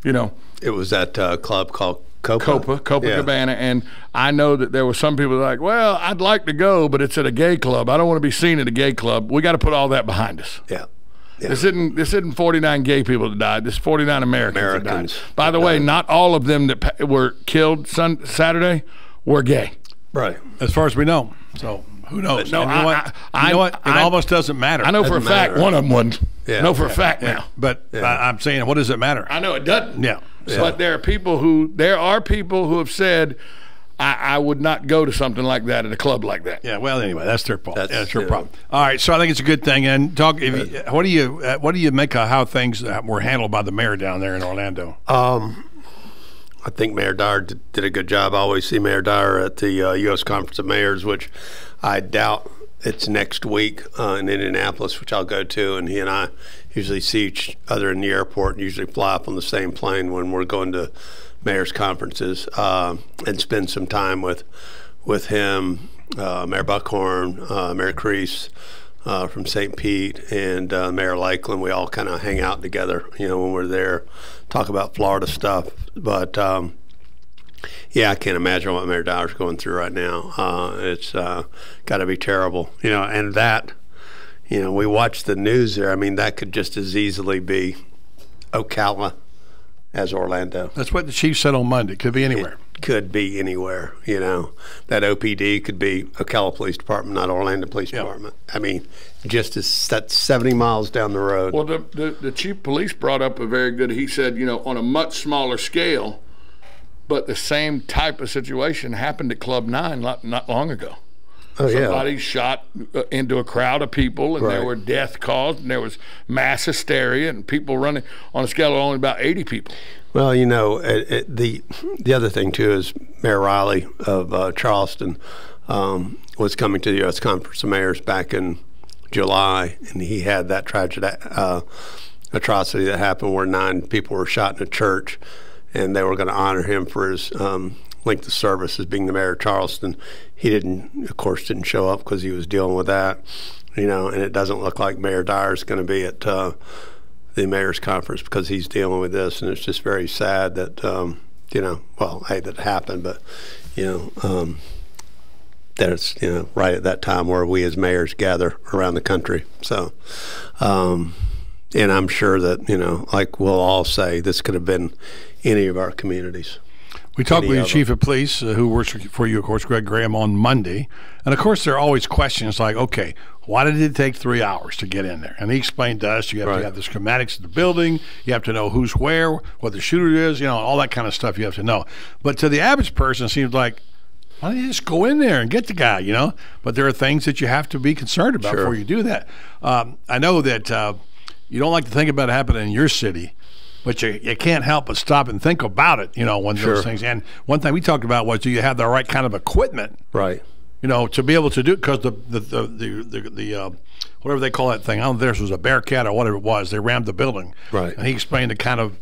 Speaker 5: you know,
Speaker 57: It was that uh, club called Copa.
Speaker 5: Copa, Cabana, and I know that there were some people like, well, I'd like to go, but it's at a gay club. I don't want to be seen at a gay club. We got to put all that behind us.
Speaker 57: Yeah.
Speaker 5: This isn't this isn't 49 gay people that died. This is 49 Americans,
Speaker 57: Americans
Speaker 5: that died. By the way, not all of them that were killed sun, Saturday were gay.
Speaker 57: Right.
Speaker 8: As far as we know. So who knows?
Speaker 5: No,
Speaker 8: And you know
Speaker 5: I-
Speaker 8: what?
Speaker 5: I-
Speaker 8: you know what? It
Speaker 5: I-
Speaker 8: almost doesn't matter.
Speaker 5: I know for a fact one of them wasn't.
Speaker 57: Yeah.
Speaker 5: know for a fact
Speaker 8: Yeah.
Speaker 5: now.
Speaker 8: But I, I'm saying, what does it matter?
Speaker 5: I know it doesn't.
Speaker 8: Yeah.
Speaker 5: But there are people who there are people who have said, I, I would not go to something like that at a club like that.
Speaker 8: Yeah, well, anyway, that's their fault.
Speaker 57: That's,
Speaker 8: That's, their
Speaker 57: you know.
Speaker 8: problem. All right, so I think it's a good thing. And talk. If you, what do you uh, what do you make of how things uh, were handled by the mayor down there in Orlando?
Speaker 57: Um, I think Mayor Dyer did, a good job. I always see Mayor Dyer at the uh, U.S. Conference of Mayors, which I doubt it's next week uh, in Indianapolis, which I'll go to. And he and I usually see each other in the airport and usually fly up on the same plane when we're going to mayors' conferences uh, and spend some time with with him, uh, Mayor Buckhorn, uh, Mayor Crease. Uh, from St. Pete and uh, Mayor Lakeland, we all kind of hang out together, you know, when we're there, talk about Florida stuff. But um, yeah, I can't imagine what Mayor Dyer's going through right now. Uh, it's uh, got to be terrible, you know. And that, you know, we watch the news there. I mean, that could just as easily be Ocala as Orlando.
Speaker 8: That's what the chief said on Monday. Could be anywhere.
Speaker 57: Could be anywhere, you know. That OPD could be Ocala Police Department, not Orlando Police Department. I mean, just as that's 70 miles down the road.
Speaker 5: Well, the, the the chief police brought up a very good. He said, you know, on a much smaller scale, but the same type of situation happened at Club Nine not, not long ago.
Speaker 57: Oh, yeah.
Speaker 5: Somebody shot uh, into a crowd of people, and there were death caused, and there was mass hysteria, and people running on a scale of only about 80 people.
Speaker 57: Well, you know, it, it, the the other thing too is Mayor Riley of uh, Charleston um, was coming to the U.S. Conference of Mayors back in July, and he had that tragic uh, atrocity that happened where nine people were shot in a church, and they were going to honor him for his um, length of service as being the mayor of Charleston. He didn't, of course, didn't show up because he was dealing with that, you know, and it doesn't look like Mayor Dyer is going to be at. Uh, the mayor's conference because he's dealing with this, and it's just very sad that um, you know, well, hey, that happened, but you know, um, that it's you know right at that time where we as mayors gather around the country. So, um, and I'm sure that you know, like we'll all say, this could have been any of our communities.
Speaker 8: We talked with the chief of police, uh, who works for you, of course, Greg Graham, on Monday. And of course, there are always questions like, okay, why did it take three hours to get in there? And he explained to us you have
Speaker 57: Right.
Speaker 8: to have the schematics of the building, you have to know who's where, what the shooter is, you know, all that kind of stuff you have to know. But to the average person, it seems like, why don't you just go in there and get the guy, you know? But there are things that you have to be concerned about
Speaker 57: Sure.
Speaker 8: before you do that. Um, I know that uh, you don't like to think about it happening in your city, but you, you can't help but stop and think about it, you know, when
Speaker 57: Sure.
Speaker 8: those things. And one thing we talked about was do you have the right kind of equipment,
Speaker 57: Right.
Speaker 8: you know, to be able to do because the the the the, the, the uh, whatever they call that thing. I don't know if theirs was a Bearcat or whatever it was. They rammed the building,
Speaker 57: Right.
Speaker 8: And he explained the kind of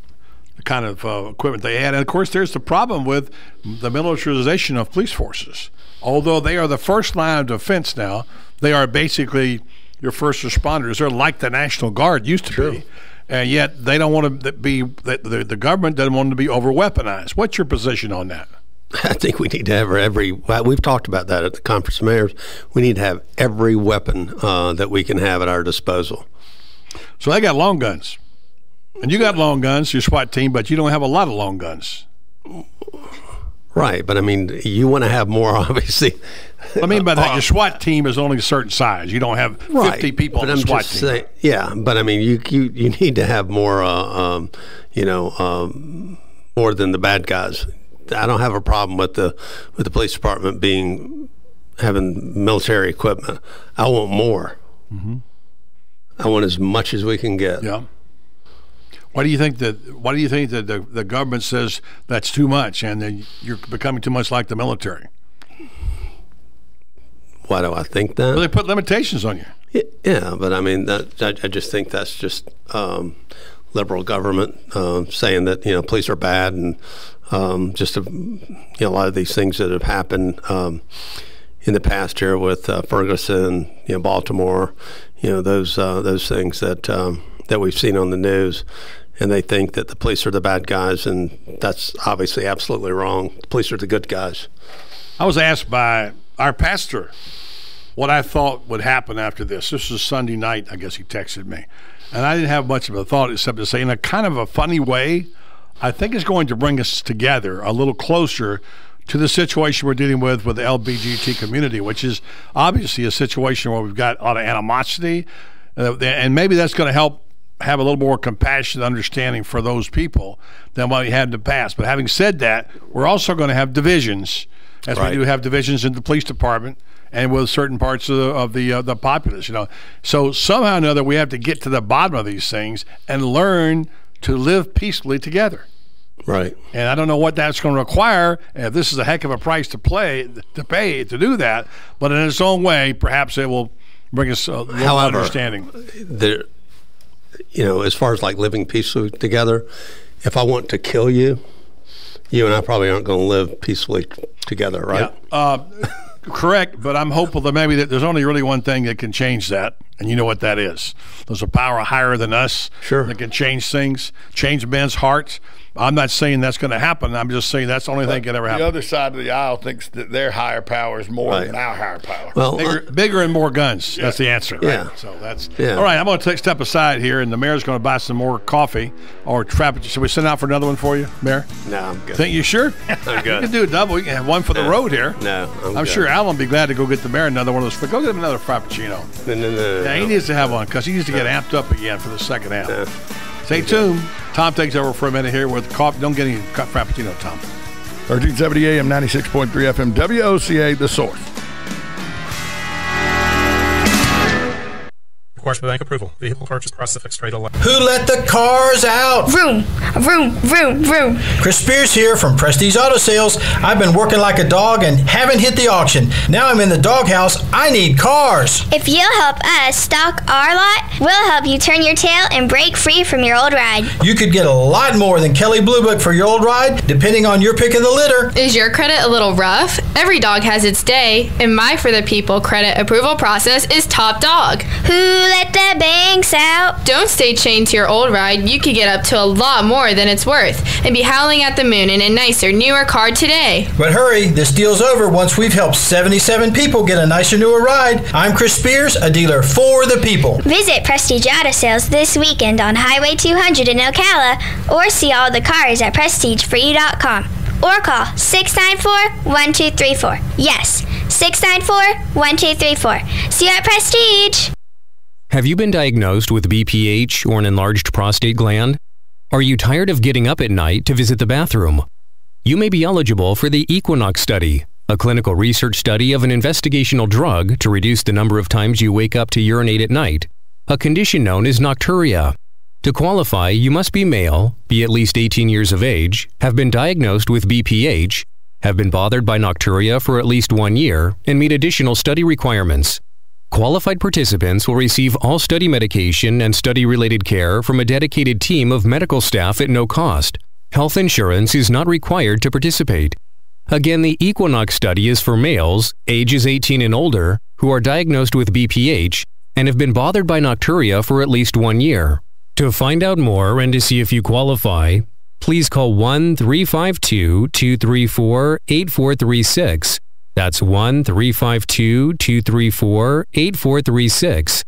Speaker 8: the kind of uh, equipment they had. And of course, there's the problem with the militarization of police forces. Although they are the first line of defense now, they are basically your first responders. They're like the National Guard used to be. And yet they don't want to be. The, the, the government doesn't want to be over weaponized. What's your position on that? <laughs>
Speaker 57: I think we need to have every. We've talked about that at the conference of mayors. We need to have every weapon uh, that we can have at our disposal.
Speaker 8: So they got long guns, and you got long guns, your SWAT team, but you don't have a lot of long guns.
Speaker 57: Right, but I mean, you want to have more, <laughs> obviously.
Speaker 8: I mean by that, your SWAT team is only a certain size. You don't have fifty people on the
Speaker 57: I'm
Speaker 8: SWAT team.
Speaker 57: saying- yeah, but I mean, you you you need to have more, uh, um, you know, um, more than the bad guys. I don't have a problem with the with the police department being having military equipment. I want more. I want as much as we can get.
Speaker 8: Yeah. Why do you think that? Why do you think that the, the government says that's too much, and then you're becoming too much like the military?
Speaker 57: Why do I think that?
Speaker 8: Well, they put limitations on you.
Speaker 57: Yeah, but I mean, that, I, I just think that's just um, liberal government um, saying that you know police are bad, and um, just a, you know, a lot of these things that have happened um, in the past here with uh, Ferguson, you know, Baltimore, you know, those uh, those things that um, that we've seen on the news. And they think that the police are the bad guys, and that's obviously absolutely wrong. The police are the good guys.
Speaker 8: I was asked by our pastor what I thought would happen after this. This was Sunday night, I guess he texted me. And I didn't have much of a thought except to say, in a kind of a funny way, I think it's going to bring us together a little closer to the situation we're dealing with with the LBGT community, which is obviously a situation where we've got a lot of animosity. Uh, and maybe that's going to help have a little more compassion and understanding for those people than what we had in the past. But having said that, we're also going to have divisions, as
Speaker 57: Right.
Speaker 8: we do have divisions in the police department and with certain parts of the of the, uh, the populace. You know, so somehow or another we have to get to the bottom of these things and learn to live peacefully together.
Speaker 57: Right.
Speaker 8: And I don't know what that's going to require. If this is a heck of a price to play to pay to do that, but in its own way, perhaps it will bring us a little
Speaker 57: However,
Speaker 8: understanding.
Speaker 57: there, you know, as far as like living peacefully together, if I want to kill you, you and I probably aren't going to live peacefully together, right?
Speaker 8: Yeah. Uh, correct, but I'm hopeful that maybe that there's only really one thing that can change that, and you know what that is. There's a power higher than us
Speaker 57: sure.
Speaker 8: that can change things, change men's hearts. I'm not saying that's going to happen. I'm just saying that's the only thing that can ever
Speaker 5: The other side of the aisle thinks that their higher power is more than our higher power.
Speaker 57: Well,
Speaker 8: bigger, uh, bigger and more guns. That's the answer. Right?
Speaker 57: Yeah.
Speaker 8: So that's
Speaker 57: Yeah.
Speaker 8: all right. I'm going to take step aside here, and the mayor's going to buy some more coffee or traffic. Should we send out for another one for you, Mayor?
Speaker 57: No, I'm good.
Speaker 8: Think you sure?
Speaker 57: I'm <laughs>
Speaker 8: You
Speaker 57: good.
Speaker 8: can do a double. You can have one for the road here.
Speaker 57: No, I'm,
Speaker 8: I'm
Speaker 57: good.
Speaker 8: sure Alan will be glad to go get the mayor another one of those. Go get him another frappuccino.
Speaker 57: No, no, no,
Speaker 8: Yeah, he
Speaker 57: no.
Speaker 8: needs to have one because he needs to get amped up again for the second half. Stay tuned. Tom takes over for a minute here with coffee. Don't get any frappuccino, Tom.
Speaker 5: 1370 AM, 96.3 FM, WOCA, The Source.
Speaker 61: Requires bank approval. Vehicle purchase price of fixed rate alone.
Speaker 62: Who let the cars out?
Speaker 22: Vroom, vroom, vroom, vroom.
Speaker 62: Chris Spears here from Prestige Auto Sales. I've been working like a dog and haven't hit the auction. Now I'm in the doghouse. I need cars.
Speaker 22: If you'll help us stock our lot, we'll help you turn your tail and break free from your old ride.
Speaker 62: You could get a lot more than Kelley Blue Book for your old ride, depending on your pick of the litter.
Speaker 23: Is your credit a little rough? Every dog has its day, and my For the People credit approval process is top dog.
Speaker 22: Who let the banks out?
Speaker 23: Don't stay chained to your old ride. You could get up to a lot more than it's worth and be howling at the moon in a nicer, newer car today.
Speaker 62: But hurry, this deal's over once we've helped 77 people get a nicer, newer ride. I'm Chris Spears, a dealer for the people.
Speaker 22: Visit Prestige Auto Sales this weekend on Highway 200 in Ocala or see all the cars at prestigeforyou.com or call 694-1234. Yes, 694-1234. See you at Prestige.
Speaker 19: Have you been diagnosed with BPH or an enlarged prostate gland? Are you tired of getting up at night to visit the bathroom? You may be eligible for the Equinox study, a clinical research study of an investigational drug to reduce the number of times you wake up to urinate at night, a condition known as nocturia. To qualify, you must be male, be at least 18 years of age, have been diagnosed with BPH, have been bothered by nocturia for at least one year, and meet additional study requirements. Qualified participants will receive all study medication and study related care from a dedicated team of medical staff at no cost. Health insurance is not required to participate. Again, the Equinox study is for males, ages 18 and older, who are diagnosed with BPH and have been bothered by nocturia for at least one year. To find out more and to see if you qualify, please call 1 352 234 8436. That's 1 352 234 8436.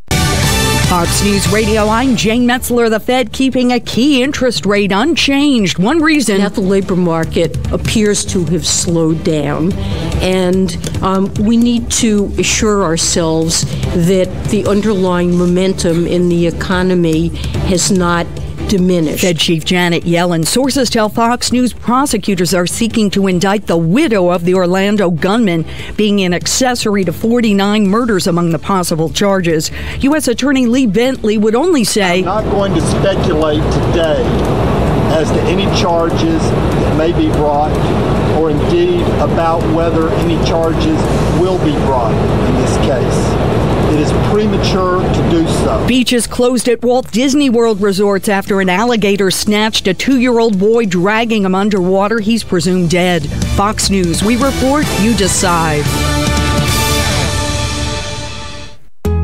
Speaker 50: Fox News Radio, I'm Jane Metzler. The Fed keeping a key interest rate unchanged. One reason
Speaker 63: that the labor market appears to have slowed down, and um, we need to assure ourselves that the underlying momentum in the economy has not diminished.
Speaker 50: Fed Chief Janet Yellen. Sources tell Fox News prosecutors are seeking to indict the widow of the Orlando gunman, being an accessory to 49 murders among the possible charges. U.S. Attorney Lee Bentley would only say,
Speaker 64: I'm not going to speculate today as to any charges that may be brought or indeed about whether any charges will be brought in this case. It is premature to do so.
Speaker 50: Beaches closed at Walt Disney World resorts after an alligator snatched a two year old boy, dragging him underwater. He's presumed dead. Fox News, we report, you decide.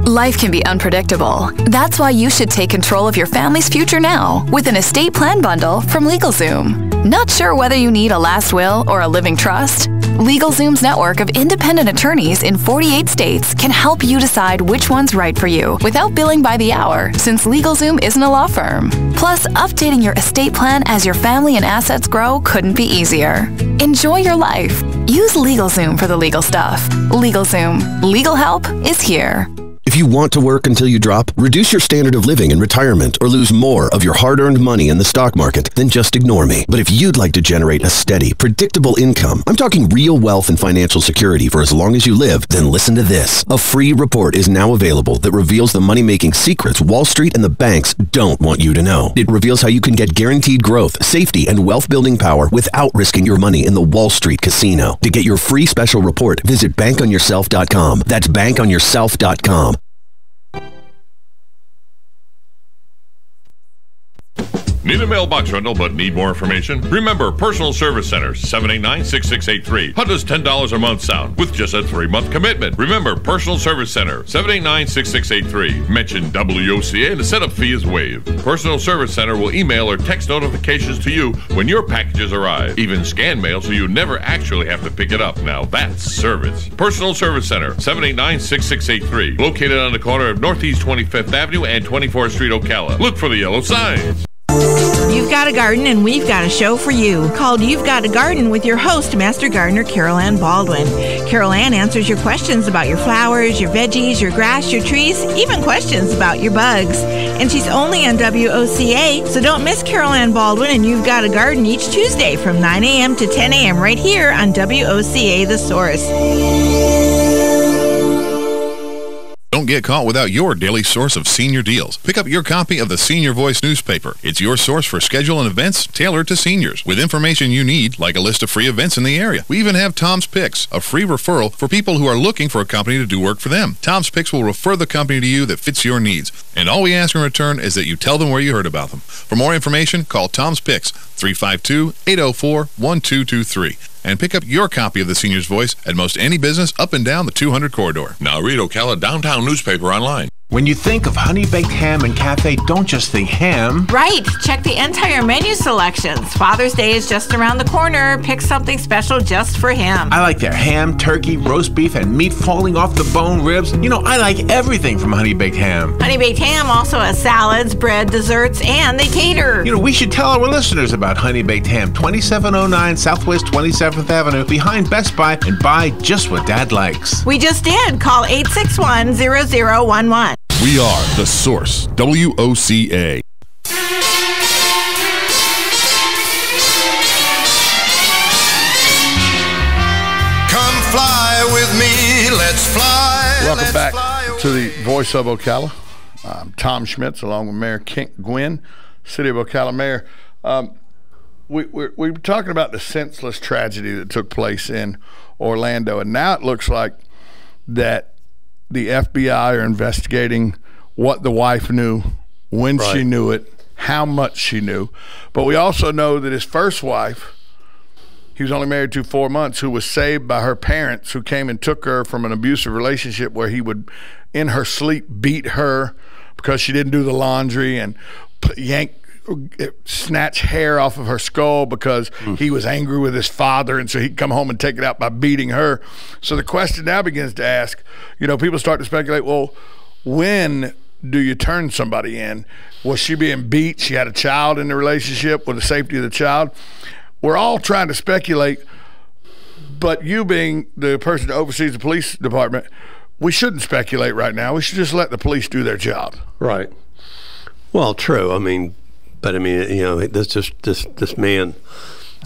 Speaker 27: Life can be unpredictable. That's why you should take control of your family's future now with an estate plan bundle from LegalZoom. Not sure whether you need a last will or a living trust? LegalZoom's network of independent attorneys in 48 states can help you decide which one's right for you without billing by the hour, since LegalZoom isn't a law firm. Plus, updating your estate plan as your family and assets grow couldn't be easier. Enjoy your life. Use LegalZoom for the legal stuff. LegalZoom. Legal help is here.
Speaker 28: If you want to work until you drop, reduce your standard of living in retirement, or lose more of your hard earned money in the stock market, then just ignore me. But if you'd like to generate a steady, predictable income, I'm talking real wealth and financial security for as long as you live, then listen to this. A free report is now available that reveals the money making secrets Wall Street and the banks don't want you to know. It reveals how you can get guaranteed growth, safety, and wealth building power without risking your money in the Wall Street casino. To get your free special report, visit bankonyourself.com. That's bankonyourself.com.
Speaker 12: Need a mailbox rental but need more information? Remember Personal Service Center, 789-6683. How does $10 a month sound with just a three-month commitment? Remember Personal Service Center, 789-6683. Mention WOCA and the setup fee is waived. Personal Service Center will email or text notifications to you when your packages arrive. Even scan mail so you never actually have to pick it up. Now that's service. Personal Service Center, 789-6683. Located on the corner of Northeast 25th Avenue and 24th Street, Ocala. Look for the yellow signs.
Speaker 34: You've got a garden, and we've got a show for you called You've Got a Garden with your host, Master Gardener Carol Ann Baldwin. Carol Ann answers your questions about your flowers, your veggies, your grass, your trees, even questions about your bugs. And she's only on WOCA, so don't miss Carol Ann Baldwin and You've Got a Garden each Tuesday from 9 a.m. to 10 a.m. right here on WOCA The Source.
Speaker 40: Don't get caught without your daily source of senior deals. Pick up your copy of the Senior Voice newspaper. It's your source for schedule and events tailored to seniors with information you need, like a list of free events in the area. We even have Tom's Picks, a free referral for people who are looking for a company to do work for them. Tom's Picks will refer the company to you that fits your needs. And all we ask in return is that you tell them where you heard about them. For more information, call Tom's Picks 352 804 1223 and pick up your copy of the Senior's Voice at most any business up and down the 200 corridor.
Speaker 12: Now read Ocala Downtown Newspaper online.
Speaker 31: When you think of honey baked ham and cafe, don't just think ham.
Speaker 34: Right. Check the entire menu selections. Father's Day is just around the corner. Pick something special just for him.
Speaker 31: I like their ham, turkey, roast beef, and meat falling off the bone ribs. You know, I like everything from Honey Baked Ham.
Speaker 34: Honey Baked Ham also has salads, bread, desserts, and they cater.
Speaker 31: You know, we should tell our listeners about Honey Baked Ham, 2709 Southwest 27th Avenue, behind Best Buy, and buy just what Dad likes.
Speaker 34: We just did. Call 861 0011.
Speaker 40: We are The Source, WOCA.
Speaker 4: Come fly with me, let's fly.
Speaker 5: Welcome
Speaker 4: let's
Speaker 5: back
Speaker 4: fly
Speaker 5: to the Voice of Ocala. I'm Tom Schmitz, along with Mayor Kent Guinn, City of Ocala Mayor. Um, we, we're, we were talking about the senseless tragedy that took place in Orlando, and now it looks like that the FBI are investigating what the wife knew, when
Speaker 57: Right.
Speaker 5: she knew it, how much she knew. But we also know that his first wife, he was only married to four months, who was saved by her parents, who came and took her from an abusive relationship where he would, in her sleep, beat her because she didn't do the laundry and yank snatch hair off of her skull because hmm. he was angry with his father, and so he'd come home and take it out by beating her. So the question now begins to ask, you know, people start to speculate, well, when do you turn somebody in? Was she being beat? She had a child in the relationship with the safety of the child. We're all trying to speculate, but you being the person that oversees the police department, we shouldn't speculate right now. We should just let the police do their job.
Speaker 57: Right. Well, true. I mean, but I mean, you know, this just this this man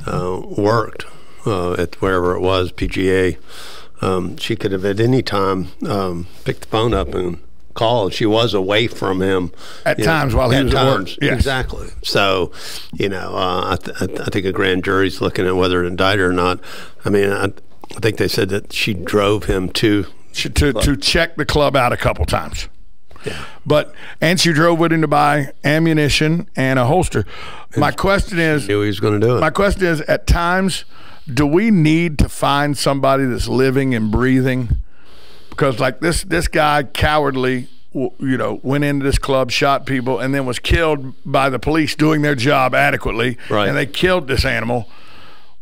Speaker 57: uh, worked uh, at wherever it was, PGA. Um, she could have at any time um, picked the phone up and called. She was away from him
Speaker 5: At
Speaker 57: you know,
Speaker 5: times while he was at work,
Speaker 57: times.
Speaker 5: yes.
Speaker 57: Exactly. So, you know, uh, I, th- I th- I think a grand jury's looking at whether to indict her or not. I mean, I, I think they said that she drove him to
Speaker 5: to to check the club out a couple times. But and she drove with him to buy ammunition and a holster. My question is,
Speaker 57: knew he was going to do it.
Speaker 5: my question is, at times, do we need to find somebody that's living and breathing? Because like this this guy cowardly, you know, went into this club, shot people, and then was killed by the police doing their job adequately.
Speaker 57: Right.
Speaker 5: And they killed this animal.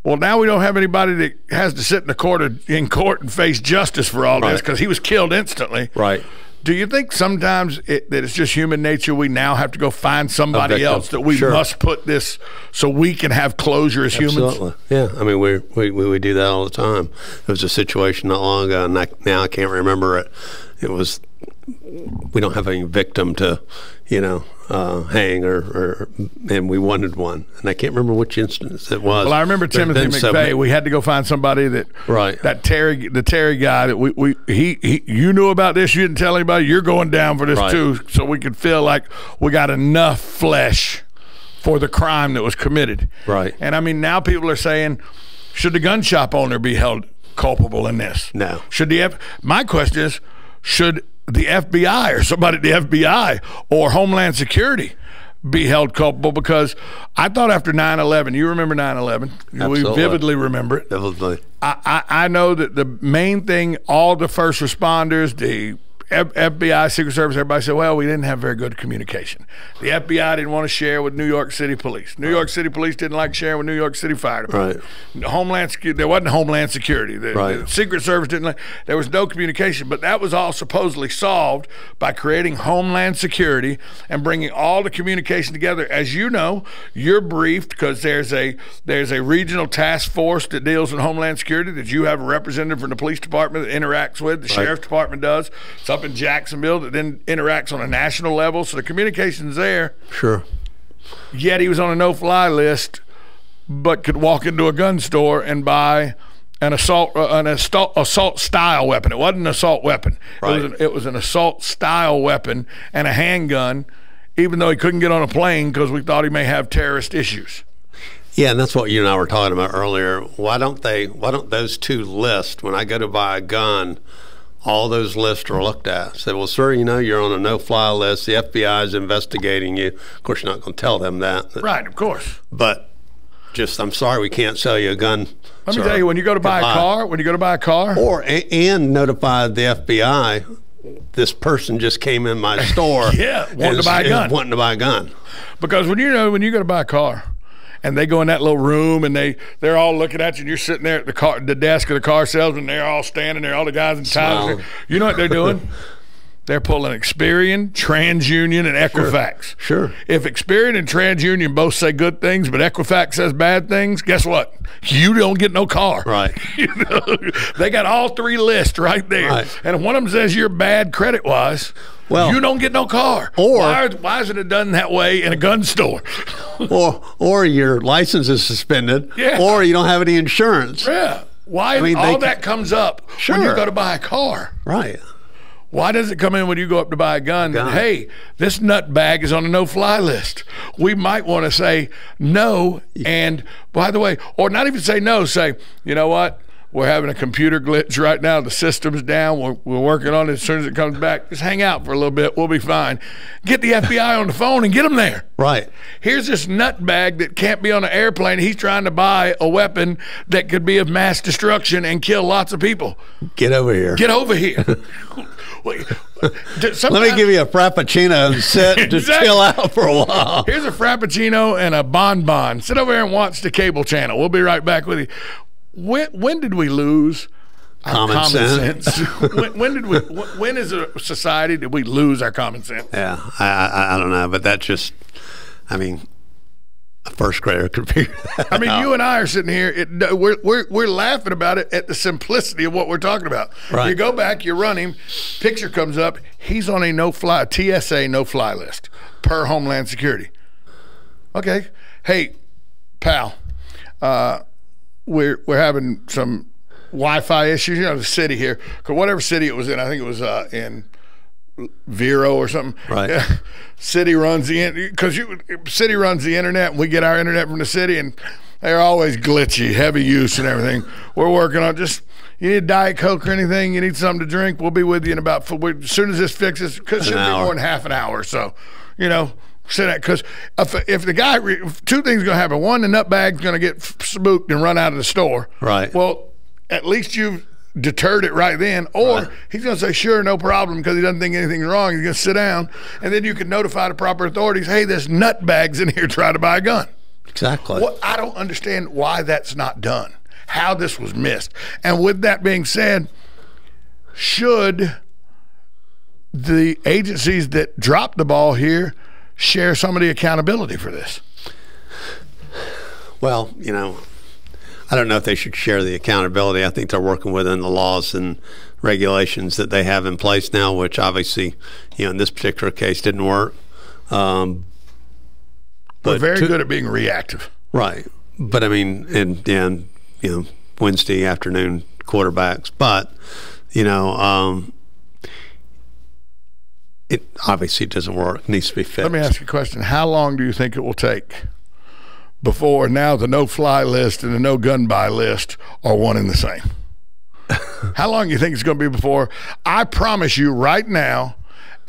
Speaker 5: Well, now we don't have anybody that has to sit in the court in court and face justice for all this because he was killed instantly.
Speaker 57: Right.
Speaker 5: Do you think sometimes it, that it's just human nature? We now have to go find somebody else that we
Speaker 57: Sure.
Speaker 5: must put this so we can have closure as humans.
Speaker 57: Absolutely. Yeah. I mean, we, we, we, we do that all the time. There was a situation not long ago, and I, now I can't remember it. It was, we don't have any victim to, you know, uh, hang or, or, and we wanted one. And I can't remember which instance it was.
Speaker 5: Well, I remember
Speaker 57: There'd
Speaker 5: Timothy
Speaker 57: so
Speaker 5: McVeigh. we had to go find somebody that
Speaker 57: Right.
Speaker 5: that Terry the Terry guy that we, we he, he you knew about this. You didn't tell anybody. You're going down for this
Speaker 57: Right.
Speaker 5: too, so we could feel like we got enough flesh for the crime that was committed.
Speaker 57: Right.
Speaker 5: And I mean, now people are saying, should the gun shop owner be held culpable in this?
Speaker 57: No.
Speaker 5: Should the my question is, should the FBI or somebody at the FBI or Homeland Security be held culpable? Because I thought after 9/11, you remember 9/11, we vividly remember it.
Speaker 57: Vividly.
Speaker 5: I, I, I know that the main thing, all the first responders, the FBI, Secret Service, everybody said, well, we didn't have very good communication. The FBI didn't want to share with New York City Police. New York City Police didn't like sharing with New York City Fire Department.
Speaker 57: Right.
Speaker 5: Homeland Security, there wasn't Homeland Security. The,
Speaker 57: Right.
Speaker 5: the Secret Service didn't like, there was no communication, but that was all supposedly solved by creating Homeland Security and bringing all the communication together. As you know, you're briefed because there's a there's a regional task force that deals with Homeland Security that you have a representative from the police department that interacts with. The
Speaker 57: Right.
Speaker 5: sheriff's department does. It's up in Jacksonville that then interacts on a national level. So the communication's there.
Speaker 57: Sure.
Speaker 5: Yet he was on a no-fly list, but could walk into a gun store and buy an assault uh, an assault, assault style weapon. It wasn't an assault weapon. It was
Speaker 57: Right.
Speaker 5: an, it was an assault style weapon and a handgun, even though he couldn't get on a plane because we thought he may have terrorist issues.
Speaker 57: Yeah, and that's what you and I were talking about earlier. Why don't they? Why don't those two lists? When I go to buy a gun, all those lists are looked at. Say, well, sir, you know you're on a no-fly list. The FBI is investigating you. Of course, you're not going to tell them that.
Speaker 5: Right, of course.
Speaker 57: But just, I'm sorry, we can't sell you a gun.
Speaker 5: Let me tell you, when you go to buy a car, when you go to buy a car,
Speaker 57: or and notify the FBI. This person just came in my <laughs> store.
Speaker 5: Yeah, wanting to buy a gun.
Speaker 57: Wanting to buy a gun.
Speaker 5: Because when you know when you go to buy a car, and they go in that little room and they they're all looking at you, and you're sitting there at the car the desk of the car salesman, and they're all standing there, all the guys in ties. You know what they're doing? <laughs> They're pulling Experian, TransUnion, and Equifax.
Speaker 57: Sure.
Speaker 5: If Experian and TransUnion both say good things, but Equifax says bad things, guess what? You don't get no car.
Speaker 57: Right. <laughs>
Speaker 5: You know, they got all three lists right there.
Speaker 57: Right.
Speaker 5: And if one of them says you're bad credit wise,
Speaker 57: Well-
Speaker 5: you don't get no car.
Speaker 57: Or-
Speaker 5: why, why isn't it done that way in a gun store? <laughs>
Speaker 57: or or your license is suspended.
Speaker 5: Yeah.
Speaker 57: Or you don't have any insurance.
Speaker 5: yeah. Why
Speaker 57: I mean,
Speaker 5: all that comes up when you go to buy a car?
Speaker 57: Right.
Speaker 5: Why does it come in when you go up to buy a gun? that,
Speaker 57: Gun.
Speaker 5: hey, this nut bag is on a no-fly list. We might want to say no, and by the way, or not even say no. Say, you know what? We're having a computer glitch right now. The system's down. We're, we're working on it. As soon as it comes back, just hang out for a little bit. We'll be fine. Get the FBI on the phone and get them there.
Speaker 57: Right.
Speaker 5: Here's this nutbag that can't be on an airplane. He's trying to buy a weapon that could be of mass destruction and kill lots of people.
Speaker 57: Get over here.
Speaker 5: Get over here. <laughs> Wait,
Speaker 57: Let me give you a frappuccino and sit <laughs> to
Speaker 5: Exactly.
Speaker 57: chill out for a while.
Speaker 5: Here's a frappuccino and a bonbon. Sit over here and watch the cable channel. We'll be right back with you. When when did we lose our
Speaker 57: Common
Speaker 5: common,
Speaker 57: sense.
Speaker 5: sense? <laughs> when, when did we? When is a society did we lose our common sense?
Speaker 57: Yeah, I, I I don't know, but that's just, I mean, a first grader could <laughs> figure that
Speaker 5: I mean,
Speaker 57: out.
Speaker 5: you and I are sitting here. It, we're, we're, we're laughing about it at the simplicity of what we're talking about.
Speaker 57: Right.
Speaker 5: You go back, you run him, picture comes up. He's on a no fly, TSA no fly list per Homeland Security. Okay. Hey, pal, uh, we're, we're having some Wi Fi issues. You know, the city here, cause whatever city it was in, I think it was uh, in Vero or something.
Speaker 57: Right. <laughs>
Speaker 5: city runs the because you city runs the internet. and We get our internet from the city, and they're always glitchy, heavy use and everything. We're working on just. You need a Diet Coke or anything? You need something to drink? We'll be with you in about. As soon as this fixes, because it shouldn't be more than half an hour. So, you know, sit because if, if the guy, two things going to happen. One, the nutbag's going to get spooked and run out of the store.
Speaker 57: Right.
Speaker 5: Well, at least you've deterred it right then. Or
Speaker 57: Right.
Speaker 5: he's going to say, sure, no problem, because he doesn't think anything's wrong. He's going to sit down. And then you can notify the proper authorities, hey, this nutbag's in here <laughs> trying to buy a gun.
Speaker 57: Exactly.
Speaker 5: What, I don't understand why that's not done, how this was missed. And with that being said, should the agencies that dropped the ball here share some of the accountability for this?
Speaker 57: Well, you know, I don't know if they should share the accountability. I think they're working within the laws and regulations that they have in place now, which obviously, you know, in this particular case didn't work. Um,
Speaker 5: We're very
Speaker 57: to-
Speaker 5: good at being reactive.
Speaker 57: Right. But I mean, and, and you know, Wednesday afternoon quarterbacks. But, you know, um, it obviously doesn't work. It needs to be fixed.
Speaker 5: Let me ask you a question. How long do you think it will take before now the no fly list and the no gun buy list are one and the same? <laughs> How long do you think it's going to be before? I promise you right now,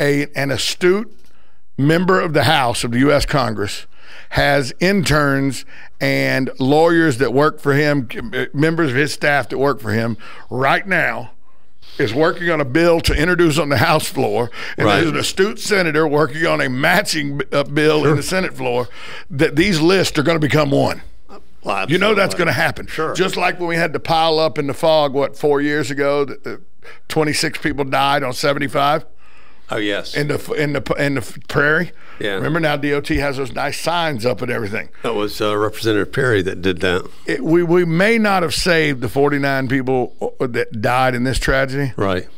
Speaker 5: a, an astute member of the House of the U.S. Congress has interns and lawyers that work for him, members of his staff that work for him right now is working on a bill to introduce on the House floor, and
Speaker 57: Right.
Speaker 5: there's an astute senator working on a matching uh, bill in the Senate floor. That these lists are going to become one.
Speaker 57: Well,
Speaker 5: You know that's going to happen.
Speaker 57: Sure.
Speaker 5: Just like when we had to pile up in the fog, what four years ago, that the 26 people died on 75
Speaker 57: Oh, yes.
Speaker 5: in the in the in the prairie.
Speaker 57: Yeah.
Speaker 5: Remember now, DOT has those nice signs up and everything.
Speaker 57: that was uh, Representative Perry that did that.
Speaker 5: It, we we may not have saved the 49 people that died in this tragedy,
Speaker 57: Right.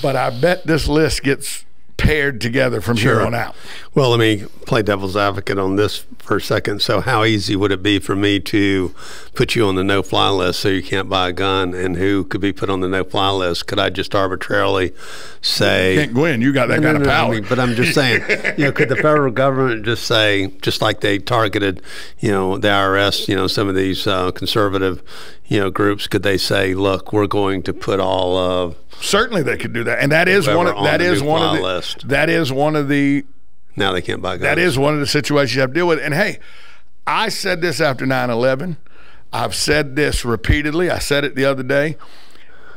Speaker 5: but I bet this list gets paired together from here on out.
Speaker 57: Well, let me play devil's advocate on this for a second. So, how easy would it be for me to put you on the no fly list so you can't buy a gun? And who could be put on the no fly list? Could I just arbitrarily say.
Speaker 5: Can't go in. You got that
Speaker 57: No,
Speaker 5: kind
Speaker 57: no,
Speaker 5: of
Speaker 57: no, I
Speaker 5: power.
Speaker 57: mean, but I'm just saying, you know, could the federal government just say, just like they targeted, you know, the IRS, you know, some of these uh, conservative, you know, groups, could they say, look, we're going to put all of
Speaker 5: Certainly, they could do that, and that is one. Of, that is one of the.
Speaker 57: list.
Speaker 5: That is one of the.
Speaker 57: now they can't buy guns?
Speaker 5: That is one of the situations you have to deal with. And hey, I said this after 9/11. I've said this repeatedly. I said it the other day.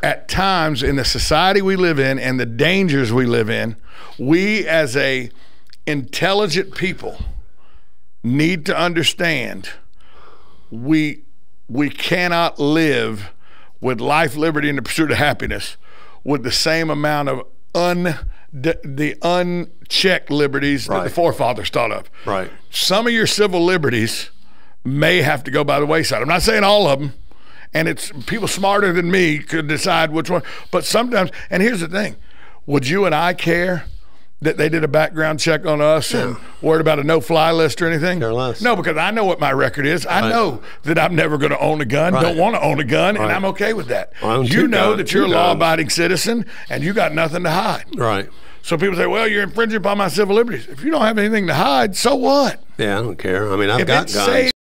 Speaker 5: At times in the society we live in and the dangers we live in, we as a intelligent people need to understand we we cannot live with life, liberty, and the pursuit of happiness with the same amount of un the, unchecked liberties that the forefathers thought of.
Speaker 57: Right.
Speaker 5: Some of your civil liberties may have to go by the wayside. I'm not saying all of them, and it's people smarter than me could decide which one. But sometimes, and here's the thing: would you and I care? That they did a background check on us and worried about a no-fly list or anything? No, because I know what my record is. I
Speaker 57: Right.
Speaker 5: know that I'm never going to own a gun.
Speaker 57: Right.
Speaker 5: Don't want to own a gun, and I'm okay with that.
Speaker 57: Own
Speaker 5: you know
Speaker 57: guns,
Speaker 5: that you're a law-abiding citizen, and you got nothing to hide.
Speaker 57: Right.
Speaker 5: So people say, "Well, you're infringing upon my civil liberties." If you don't have anything to hide, so what?
Speaker 57: Yeah, I don't care. I mean, I've
Speaker 5: If
Speaker 57: got guns.